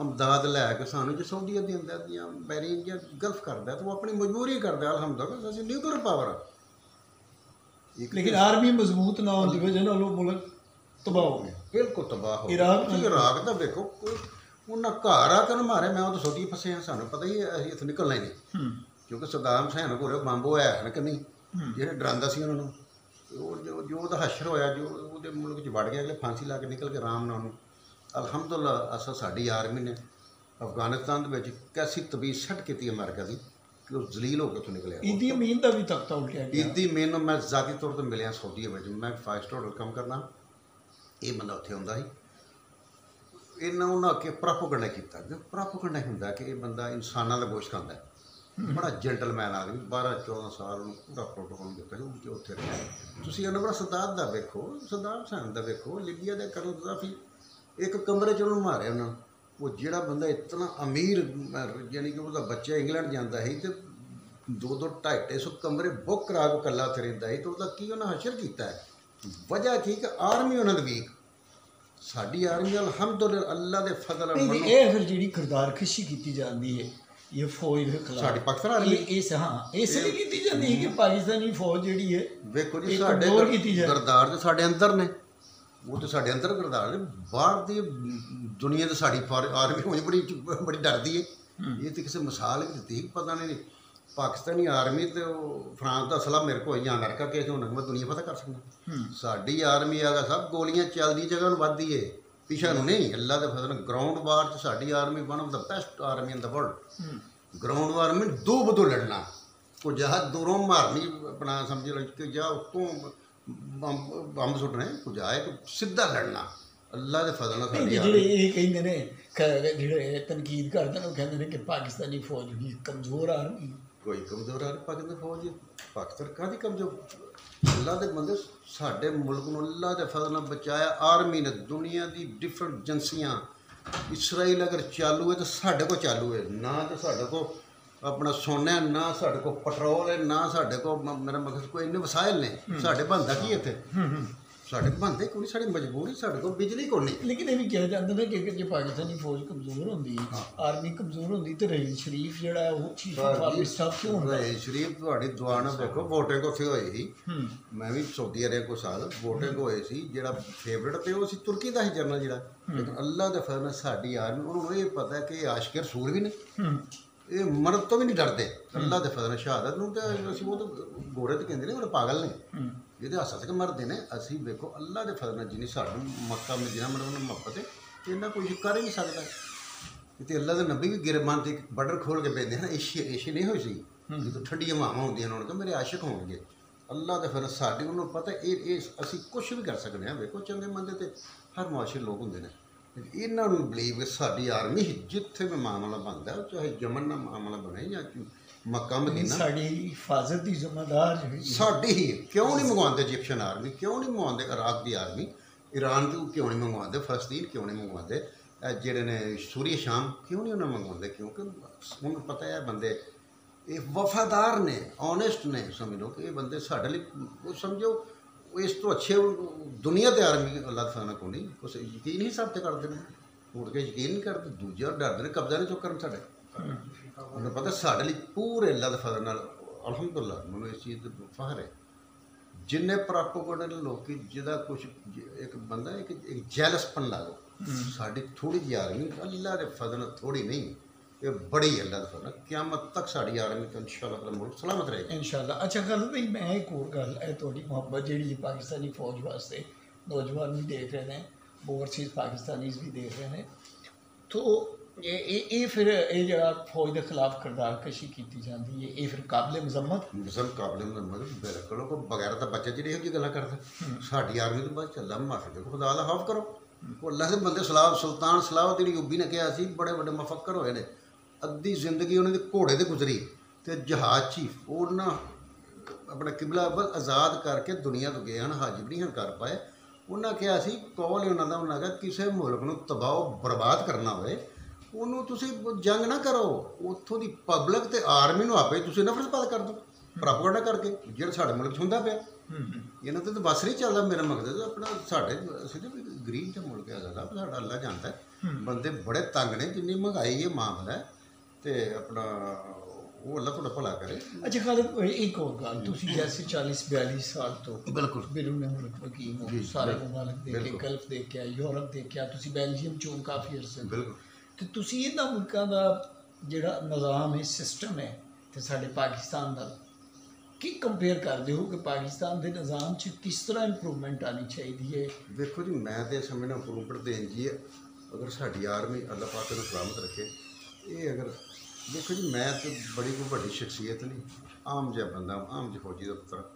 ਅਮਦਾਦ ਲੈ ਕੇ ਸਾਨੂੰ ਜੇ ਸਊਦੀਆ ਦੇ ਅੰਦਰ ਦੀਆਂ ਬੈਰੀਨ ਜਾਂ ਗਲਫ ਕਰਦਾ ਤਾਂ ਉਹ ਆਪਣੀ ਮਜਬੂਰੀ ਕਰਦਾ ਅਲਹਮਦੁਲਿਲਾ ਅਸੀਂ ਨਿਊਕਲੀਅਰ ਪਾਵਰ ਲੇਕਿਨ ਆਰਮੀ ਮਜ਼ਬੂਤ ਨਾ ਹੋਣ ਦੀ ਵਜ੍ਹਾ ਨਾਲ ਉਹ ਮੁਲਕ ਤਬਾਹ ਹੋ ਗਿਆ। ਬਿਲਕੁਲ ਤਬਾਹ ਹੋ ਇਰਾਕ ਤੁਸੀਂ ਇਰਾਕ ਦਾ ਵੇਖੋ ਕੋਈ- ਉਹਨਾਂ ਘਰ ਆ ਕੇ ਨਾ ਮਾਰੇ ਮੈਂ ਉਹ ਤਾਂ ਸੋਚੀ ਫਸੇ ਆ ਸਾਨੂੰ ਪਤਾ ਹੀ ਹੈ ਅਸੀਂ ਇੱਥੋਂ ਨਿਕਲਣਾ ਹੀ ਨਹੀਂ। ਹੂੰ। ਕਿਉਂਕਿ ਸਦਾਮ ਹੁਸੈਨ ਕੋਲ ਬੰਬ ਹੋਇਆ ਹੈ ਨਾ ਕਿ ਨਹੀਂ? ਜਿਹੜੇ ਡਰਾਉਂਦਾ ਸੀ ਉਹਨਾਂ ਨੂੰ। ਤੇ ਉਹ ਜੋ ਜੋ ਉਹਦਾ ਹਸ਼ਰ ਹੋਇਆ ਜੋ ਉਹਦੇ ਮੁਲਕ 'ਚ ਵੜ ਗਿਆ ਅਗਲੇ ਫਾਂਸੀ ਲਾ ਕੇ ਨਿਕਲ ਕੇ ਆਰਾਮ ਨਾਲ ਉਹਨੂੰ। ਅਲਹਮਦੁਲਿਲਾ ਅਸਾਂ ਸਾਡੀ ਆਰਮੀ ਨੇ ਅਫਗਾਨਿਸਤਾਨ ਦੇ ਵਿੱਚ ਕੈਸੀ ਤਬੀਜ਼ ਛੱਡ ਕੀਤੀ ਅਮਰੀਕਾ ਦੀ। ਕਿ ਉਹ ਜ਼ਲੀਲ ਹੋ ਕੇ ਉੱਥੋਂ ਨਿਕਲਿਆ ਇੰਦੀ ਅਮੀਨ ਦਾ ਵੀ ਤਖਤਾ ਉਲਟਿਆ ਗਿਆ। ਇਦੀ ਮੈਨੂੰ ਮੈਂ ਜ਼ਾਤੀ ਤੌਰ ਤੇ ਮਿਲਿਆ ਸਾਊਦੀ ਵਿੱਚ। ਮੈਂ ਫਾਈਵ ਸਟਾਰ ਹੋਟਲ ਕੰਮ ਕਰਨਾ ਇਹ ਬੰਦਾ ਉੱਥੇ ਹੁੰਦਾ ਸੀ। ਇਹਨਾਂ ਉਹਨਾਂ ਕੇ ਪ੍ਰੋਪਗੈਂਡਾ ਕੀਤਾ। ਕਿ ਪ੍ਰੋਪਗੈਂਡਾ ਹੁੰਦਾ ਕਿ ਇਹ ਬੰਦਾ ਇਨਸਾਨਾਂ ਦਾ ਗੋਸ਼ਤ ਖਾਂਦਾ ਹੈ। ਬੜਾ ਜੈਂਟਲਮੈਨ ਆਦਮੀ 12 14 ਸਾਲ ਨੂੰ ਪੂਰਾ ਪ੍ਰੋਟੋਕੋਲ ਦਿੱਤਾ ਸੀ। ਉਹ ਉੱਥੇ ਰਿਹਾ ਤੁਸੀਂ ਅਨਵਰ ਸਦਾਤ ਦਾ ਵੇਖੋ ਸਦਾਮ ਹੁਸੈਨ ਦਾ ਵੇਖੋ ਲਿਬੀਆ ਦੇ ਕਰੋ ਕਾਫੀ ਇੱਕ ਕਮਰੇ ਚ ਉਹਨੂੰ ਮਾਰਿਆ ਉਹਨਾਂ ਉਹ ਜਿਹੜਾ ਬੰਦਾ ਇਤਨਾ ਅਮੀਰ ਯਾਨੀ ਕਿ ਉਹਦਾ ਬੱਚਾ ਇੰਗਲੈਂਡ ਜਾਂਦਾ ਸੀ ਤੇ ਦੋ ਦੋ ਢਾਈ ਢਾਈ ਸੌ ਕਮਰੇ ਬੁੱਕ ਕਰਾ ਕੇ ਇਕੱਲਾ ਉੱਥੇ ਰਹਿੰਦਾ ਸੀ ਤੇ ਉਹਦਾ ਕੀ ਉਹਨਾਂ ਹਸ਼ਰ ਕੀਤਾ? ਹੈ ਵਜ੍ਹਾ ਕੀ? ਕਿ ਆਰਮੀ ਉਹਨਾਂ ਦੀ ਵੀਕ। ਸਾਡੀ ਆਰਮੀ ਅਲਹਮਦੁਲਿਲਾ ਅੱਲਾ ਦੇ ਫਜ਼ਲ ਨਾਲ ਇਹ ਫਿਰ ਜਿਹੜੀ ਖੁਸ਼ੀ ਕੀਤੀ ਜਾਂਦੀ ਹੈ ਇਹ ਫੌਜ ਦੇ ਖਿਲਾਫ। ਸਾਡੀ ਪਾਕਿਸਤਾਨ ਆਰਮੀ ਇਸ ਹਾਂ ਇਸ ਲਈ ਕੀਤੀ ਜਾਂਦੀ ਹੈ ਕਿ ਪਾਕਿਸਤਾਨੀ ਫੌਜ ਜਿਹੜੀ ਹੈ ਵੇਖੋ ਜੀ ਸਾਡੇ। ਗਰਦਾਰ ਤੇ ਸਾਡੇ ਅੰਦਰ ਨੇ। ਉਹ ਤੇ ਸਾਡੇ ਅੰਦਰ ਗਰਦਾਰ ਨੇ ਬਾਹਰ ਦੀ ਦੁਨੀਆ ਤੇ ਸਾਡੀ ਆਰਮੀ ਹੋਣੀ ਬੜੀ ਬੜੀ ਡਰਦੀ ਹੈ। ਇਹ ਤੇ ਕਿਸੇ ਮਿਸਾਲ ਵੀ ਦਿੱਤੀ ਪਤਾ ਨਹੀਂ ਪਾਕਿਸਤਾਨੀ ਆਰਮੀ ਤੇ ਉਹ ਫਰਾਂਸ ਦਾ ਅਸਲਾ ਮੇਰੇ ਕੋਲ ਜਾਂ ਅਮਰੀਕਾ ਕੇ ਹੁਣ ਮੈਂ ਦੁਨੀਆ ਪਤਾ ਕਰ ਸਕਦਾ। ਸਾਡੀ ਆਰਮੀ ਆਗਾ ਸਭ ਗੋਲੀਆਂ ਚੱਲਦੀ ਜਗ੍ਹਾ ਨੂੰ ਵੱਧਦੀ ਏ। ਪਿਛਾ ਨੂੰ ਨਹੀਂ ਅੱਲਾ ਦੇ ਫਜ਼ਲ ਗਰਾਊਂਡ ਵਾਰ ਚ ਸਾਡੀ army one of the best army in the world ground war ਮੈਂ ਦੋ ਬਦੋ ਲੜਨਾ। ਕੋ ਜਹਾਜ਼ ਦੂਰੋਂ ਮਾਰਨੀ ਆਪਣਾ ਸਮਝ ਲਓ ਕਿ ਜਾ ਉਤੋਂ ਬੰਬ ਸੁੱਟਣੇ ਕੋ ਜਾ ਇੱਕ ਸਿੱਧਾ ਲੜਨਾ। ਅੱਲਾ ਦੇ ਫਜ਼ਲ ਨਾਲ ਸਾਡੀ ਜਿਹੜੇ ਇਹ ਕਹਿੰਦੇ ਨੇ ਕ- ਜਿਹੜੇ ਤਨਕੀਦ ਕਰਦੇ ਨੇ ਉਹ ਕਹਿੰਦੇ ਨੇ ਕਿ ਪਾਕਿਸਤਾਨੀ ਫੌਜ ਵੀ ਕਮਜ਼ੋਰ ਆਰਮੀ ਹੈ। ਕੋਈ ਕਮਜ਼ੋਰ ਆ ਪਾਕਿਸਤਾਨ ਫੌਜ? ਪਾਕਿਸਤਾਨ ਕਾਦੀ ਕਮਜ਼ੋਰ? ਅੱਲਾ ਦੇ ਬੰਦੇ ਸਾਡੇ ਮੁਲਕ ਨੂੰ ਅੱਲਾ ਦੇ ਫਜ਼ਲ ਨਾਲ ਬਚਾਇਆ ਆਰਮੀ ਨੇ ਦੁਨੀਆ ਦੀ ਡਿਫਰੈਂਟ ਏਜੰਸੀਆਂ। ਇਸਰਾਈਲ ਅਗਰ ਚਾਲੂ ਹੈ ਤਾਂ ਸਾਡੇ ਕੋਲ ਚਾਲੂ ਹੈ ਨਾ ਤਾਂ ਸਾਡੇ ਕੋਲ ਆਪਣਾ ਸੋਨਾ ਹੈ, ਨਾ ਸਾਡੇ ਕੋਲ ਪੈਟਰੋਲ ਹੈ ਨਾ ਸਾਡੇ ਕੋਲ ਮ- ਮੇਰਾ ਮਕਸਦ ਕੋਈ ਇੰਨੇ ਵਸਾਇਲ ਨੇ। ਸਾਡੇ ਬੰਦਾ ਕੀ ਇੱਥੇ? ਸਾਡੇ ਬੰਦੇ ਕੋਈ ਸਾਡੀ ਮਜਬੂਰੀ ਸਾਡੇ ਕੋਲ ਬਿਜਲੀ ਕੋਈ ਨਹੀਂ ਲੇਕਿਨ ਇਹ ਵੀ ਕਿਹਾ ਜਾਂਦਾ ਨਾ ਕਿ ਜੇ ਪਾਕਿਸਤਾਨੀ ਫੌਜ ਕਮਜ਼ੋਰ ਹੁੰਦੀ ਆਰਮੀ ਕਮਜ਼ੋਰ ਹੁੰਦੀ ਤੇ ਰਹੀਲ ਸ਼ਰੀਫ ਜਿਹੜਾ ਹੈ ਉਹ ਚੀਫ ਆਫ ਆਰਮੀ ਸਟਾਫ ਕਿਉਂ ਹੁੰਦਾ? ਰਹੇ ਸ਼ਰੀਫ ਤੁਹਾਡੀ ਦੁਆ ਨਾਲ ਵੇਖੋ ਵੋਟਿੰਗ ਉੱਥੇ ਹੋਈ ਸੀ? ਮੈਂ ਵੀ ਸਾਊਦੀ ਅਰਬ ਕੋ ਸਾਲ ਵੋਟਿੰਗ ਹੋਏ ਸੀ ਜਿਹੜਾ ਫੇਵਰਟ ਤੇ ਉਹ ਸੀ ਤੁਰਕੀ ਦਾ ਹੀ ਜਨਰਲ ਜਿਹੜਾ। ਲੇਕਿਨ ਅੱਲਾ ਦੇ ਫਜ਼ਲ ਨਾਲ ਸਾਡੀ ਆਰਮੀ ਉਹਨੂੰ ਇਹ ਪਤਾ ਕਿ ਇਹ ਆਸ਼ਕ ਰਸੂਲ ਵੀ ਨੇ। ਹੂੰ। ਇਹ ਮਰਦ ਤੋਂ ਵੀ ਨਹੀਂ ਡਰਦੇ। ਅੱਲਾ ਦੇ ਫਜ਼ਲ ਨਾਲ ਸ਼ਹਾਦਤ ਨੂੰ ਤੇ ਅਸੀਂ ਉਹ ਤਾਂ ਗੋਰੇ ਤੇ ਕਹਿੰਦੇ ਨੇ ਉਹ ਪਾਗਲ ਨੇ। ਇਹਦੇ ਹੱਸ ਕੇ ਮਰਦੇ ਨੇ। ਅਸੀਂ ਵੇਖੋ ਅੱਲਾ ਦੇ ਫਜ਼ਲ ਨਾਲ ਜਿੰਨੀ ਸਾਨੂੰ ਮੱਕਾ ਮਦੀਨਾ ਮਰਦ ਨੂੰ ਮੁਹੱਬਤ ਹੈ ਇਹਨਾਂ ਕੋਈ ਕਰ ਹੀ ਨਹੀਂ ਸਕਦਾ। ਤੇ ਅੱਲਾ ਦੇ ਨਬੀ ਵੀ ਗਿਰਮਾਨ ਤੇ ਬਾਰਡਰ ਖੋਲ ਕੇ ਭੇਜਦੇ ਹਨ ਏਸ਼ੀ ਏਸ਼ੀ ਨਹੀਂ ਹੋਈ ਸੀ। ਜਦੋਂ ਠੰਡੀਆਂ ਹਵਾਵਾਂ ਹੁੰਦੀਆਂ ਨੇ ਉਹਨਾਂ ਤੋਂ ਮੇਰੇ ਆਸ਼ਿਕ ਹੋਣਗੇ। ਅੱਲਾ ਦੇ ਫਿਰ ਸਾਡੇ ਉਹਨੂੰ ਪਤਾ ਇਹ ਇਹ ਅਸੀਂ ਕੁਝ ਵੀ ਕਰ ਸਕਦੇ ਹਾਂ। ਵੇਖੋ ਚੰਗੇ ਮੰਦੇ ਤੇ ਹਰ ਮੁਆਸ਼ਰ ਲੋਕ ਹੁੰਦੇ ਨੇ। ਇਹਨਾਂ ਨੂੰ ਬਲੀਵ ਕਿ ਸਾਡੀ ਆਰਮੀ ਜਿੱਥੇ ਵੀ ਮਾਮਲਾ ਬਣਦਾ ਉਹ ਚਾਹੇ ਯਮਨ ਦਾ ਮਾਮਲਾ ਬਣੇ ਜਾਂ ਮੱਕਾ ਮਦੀਨਾ। ਸਾਡੀ ਹਿਫਾਜ਼ਤ ਦੀ ਹੈ। ਸਾਡੀ ਹੀ ਕਿਉਂ ਨਹੀਂ ਮੰਗਵਾਉਂਦੇ ਇਜਿਪਸ਼ੀਅਨ ਆਰਮੀ ਕਿਉਂ ਨਹੀਂ ਮੰਗਵਾਉਂਦੇ ਇਰਾਕ ਦੀ ਆਰਮੀ ਈਰਾਨ ਤੋਂ ਕਿਉਂ ਨਹੀਂ ਮੰਗਵਾਉਂਦੇ? ਫਲਸਤੀਨ ਕਿਉਂ ਨਹੀਂ ਮੰਗਵਾਉਂਦੇ? ਜਿਹੜੇ ਨੇ ਸੂਰੀਆ ਸ਼ਾਮ ਕਿਉਂ ਨਹੀਂ ਉਹਨਾਂ ਮੰਗਵਾਉਂਦੇ? ਕਿਉਂਕਿ ਉਹਨੂੰ ਪਤਾ ਹੈ ਬੰਦੇ ਇਹ ਵਫਾਦਾਰ ਨੇ ਓਨੈਸਟ ਨੇ ਸਮਝ ਲਓ ਕਿ ਇਹ ਬੰਦੇ ਸਾਡੇ ਲਈ ਉਹ ਸਮਝੋ ਇਸ ਤੋਂ ਅੱਛੇ ਦੁਨੀਆ ਤੇ ਆਰਮੀ ਅੱਲਾਹ ਦਾ ਫਾਨਾ ਕੋਈ ਨਹੀਂ। ਕੁਛ ਯਕੀਨ ਹੀ ਸਭ ਤੇ ਕਰਦੇ ਨੇ। ਮੁੜ ਕੇ ਯਕੀਨ ਨਹੀਂ ਕਰਦੇ। ਦੂਜੇ ਡਰਦੇ ਨੇ ਕਬਜ਼ਾ ਨਹੀਂ ਚੁੱਕ ਕਰਨ ਸਾਡੇ। ਉਹਨੂੰ ਪਤਾ ਸਾਡੇ ਲਈ ਪੂਰੇ ਅੱਲਾਹ ਦੇ ਫਜ਼ਲ ਨਾਲ ਅਲਹਮਦੁਲਿਲਾ ਮੈਨੂੰ ਇਸ ਚੀਜ਼ ਦਾ ਫਖਰ ਹੈ। ਜਿੰਨੇ ਪ੍ਰੋਪਗੈਂਡਾ ਲੋਕੀ ਜਿਹਦਾ ਕੁਝ ਇੱਕ ਬੰਦਾ ਇੱਕ ਜੈਲਸਪਨ ਲਾ ਲਓ। ਸਾਡੀ ਥੋੜੀ ਜਿਹੀ ਆਰਮੀ ਅੱਲਾਹ ਦੇ ਫਜ਼ਲ ਥੋੜੀ ਨਹੀਂ। ਇਹ ਬੜੀ ਅੱਲਾਹ ਦੇ ਫਜ਼ਲ ਨਾਲ ਕਿਆਮਤ ਤੱਕ ਸਾਡੀ ਆਰਮੀ ਤਾਂ ਇਨਸ਼ਾਅੱਲਾ ਆਪਣਾ ਮੁਲਕ ਸਲਾਮਤ ਰਹੇਗਾ ਇਨਸ਼ਾਅੱਲਾ ਅੱਛਾ ਗੱਲ ਵੀ ਮੈਂ ਇੱਕ ਹੋਰ ਗੱਲ ਇਹ ਤੁਹਾਡੀ ਮੁਹੱਬਤ ਜਿਹੜੀ ਹੈ ਪਾਕਿਸਤਾਨੀ ਫੌਜ ਵਾਸਤੇ ਨੌਜਵਾਨ ਵੀ ਦੇਖ ਰਹੇ ਨੇ ਓਵਰਸੀਜ਼ ਪਾਕਿਸਤਾਨੀਜ਼ ਵੀ ਦੇਖ ਰਹੇ ਨੇ ਤੋ ਇਹ ਇਹ ਇਹ ਫਿਰ ਇਹ ਜਿਹੜਾ ਫੌਜ ਦੇ ਖਿਲਾਫ ਕਿਰਦਾਰ ਕਸ਼ੀ ਕੀਤੀ ਜਾਂਦੀ ਹੈ ਇਹ ਫਿਰ ਕਾਬਲੇ ਮਜ਼ਮਤ ਮੁਸਲਮ ਕਾਬਲੇ ਨੂੰ ਮਦਦ ਬਿਲਕੁਲ ਕੋ ਬਗੈਰ ਤਾਂ ਬੱਚਾ ਜਿਹੜੇ ਇਹੋ ਜਿਹੀ ਗੱਲਾਂ ਕਰਦਾ ਸਾਡੀ ਆਰਮੀ ਤੋਂ ਬਾਅਦ ਚੱਲਾ ਮਾਫੀ ਦੇਖੋ ਖੁਦਾ ਦਾ ਖੌਫ ਕਰੋ ਉਹ ਅੱਲਾਹ ਦੇ ਬੰਦੇ ਸਲਾਹ ਸੁਲਤਾਨ ਅੱਧੀ ਜ਼ਿੰਦਗੀ ਉਹਨਾਂ ਦੇ ਘੋੜੇ ਤੇ ਗੁਜ਼ਰੀ ਤੇ ਜਹਾਜ਼ 'ਚ ਹੀ ਉਹਨਾਂ ਆਪਣਾ ਕਿਬਲਾ ਵੱਲ ਆਜ਼ਾਦ ਕਰਕੇ ਦੁਨੀਆ ਤੋਂ ਗਏ ਹਨ ਹਾਜੀ ਵੀ ਨਹੀਂ ਹਨ ਕਰ ਪਾਏ। ਉਹਨਾਂ ਕਿਹਾ ਸੀ ਕੌਲ ਉਹਨਾਂ ਦਾ ਉਹਨਾਂ ਕਿਹਾ ਕਿਸੇ ਮੁਲਕ ਨੂੰ ਤਬਾਹ ਬਰਬਾਦ ਕਰਨਾ ਹੋਵੇ ਉਹਨੂੰ ਤੁਸੀਂ ਜੰਗ ਨਾ ਕਰੋ ਉੱਥੋਂ ਦੀ ਪਬਲਿਕ ਤੇ ਆਰਮੀ ਨੂੰ ਆਪੇ ਤੁਸੀਂ ਨਫ਼ਰਤ ਪੈਦਾ ਕਰ ਦਿਓ ਪ੍ਰੋਪਗੈਂਡਾ ਕਰਕੇ ਜਿਹੜਾ ਸਾਡੇ ਮੁਲਕ 'ਚ ਹੁੰਦਾ ਪਿਆ। ਇਹਨਾਂ ਤੇ ਤਾਂ ਬਸ ਨਹੀਂ ਚੱਲਦਾ ਮੇਰਾ ਮਕਸਦ ਆਪਣਾ ਸਾਡੇ ਵੀ ਗਰੀਬ ਜਿਹਾ ਮੁਲਕ ਹੈਗਾ ਸਾਡਾ ਅੱਲਾ ਜਾਣਦਾ। ਬੰਦੇ ਬੜੇ ਤੰਗ ਨੇ ਜਿੰਨੀ ਮਹਿੰਗਾਈ ਇਹ ਮਾਮਲਾ ਹੈ ਤੇ ਆਪਣਾ ਉਹ ਅੱਲਾ ਤੁਹਾਡਾ ਭਲਾ ਕਰੇ ਅੱਛਾ ਖਾਲਿਦ ਇੱਕ ਹੋਰ ਗੱਲ ਤੁਸੀਂ ਜੈਸੇ 40 42 ਸਾਲ ਤੋਂ ਬਿਲਕੁਲ ਬਿਰੂਨ ਮੁਲਕ ਵਕੀਲ ਹੋ ਜੀ, ਸਾਰੇ ਬਿਲਕੁਲ, ਮਮਾਲਕ ਦੇਖੇ ਬਿਲਕੁਲ। ਗਲਫ ਦੇਖਿਆ ਯੂਰਪ ਦੇਖਿਆ ਤੁਸੀਂ ਬੈਲਜੀਅਮ ਚੋਂ ਕਾਫੀ ਅਰਸੇ ਤੋਂ। ਬਿਲਕੁਲ ਤੇ ਤੁਸੀਂ ਇਹਨਾਂ ਮੁਲਕਾਂ ਦਾ ਜਿਹੜਾ ਨਿਜ਼ਾਮ ਹੈ ਸਿਸਟਮ ਹੈ ਤੇ ਸਾਡੇ ਪਾਕਿਸਤਾਨ ਦਾ ਕੀ ਕੰਪੇਅਰ ਕਰਦੇ ਹੋ ਕਿ ਪਾਕਿਸਤਾਨ ਦੇ ਨਿਜ਼ਾਮ 'ਚ ਕਿਸ ਤਰ੍ਹਾਂ ਇੰਪਰੂਵਮੈਂਟ ਆਣੀ ਚਾਹੀਦੀ ਹੈ ਵੇਖੋ ਜੀ ਮੈਂ ਤੇ ਸਮਝਣਾ ਇੰਪਰੂਵਮੈਂਟ ਦੇਣ ਜੀ ਹੈ ਅਗਰ ਸਾਡੀ ਆਰਮੀ ਅੱਲਾ ਪਾਕ ਨੂੰ ਸਲਾਮਤ ਰੱਖੇ ਇਹ ਅਗਰ ਦੇਖੋ ਜੀ ਮੈਂ ਤੇ ਬੜੀ ਕੋਈ ਵੱਡੀ ਸ਼ਖਸੀਅਤ ਨਹੀਂ। ਆਮ ਜਿਹਾ ਬੰਦਾ ਆਮ ਜਿਹਾ ਫੌਜੀ ਦਾ ਪੁੱਤਰ।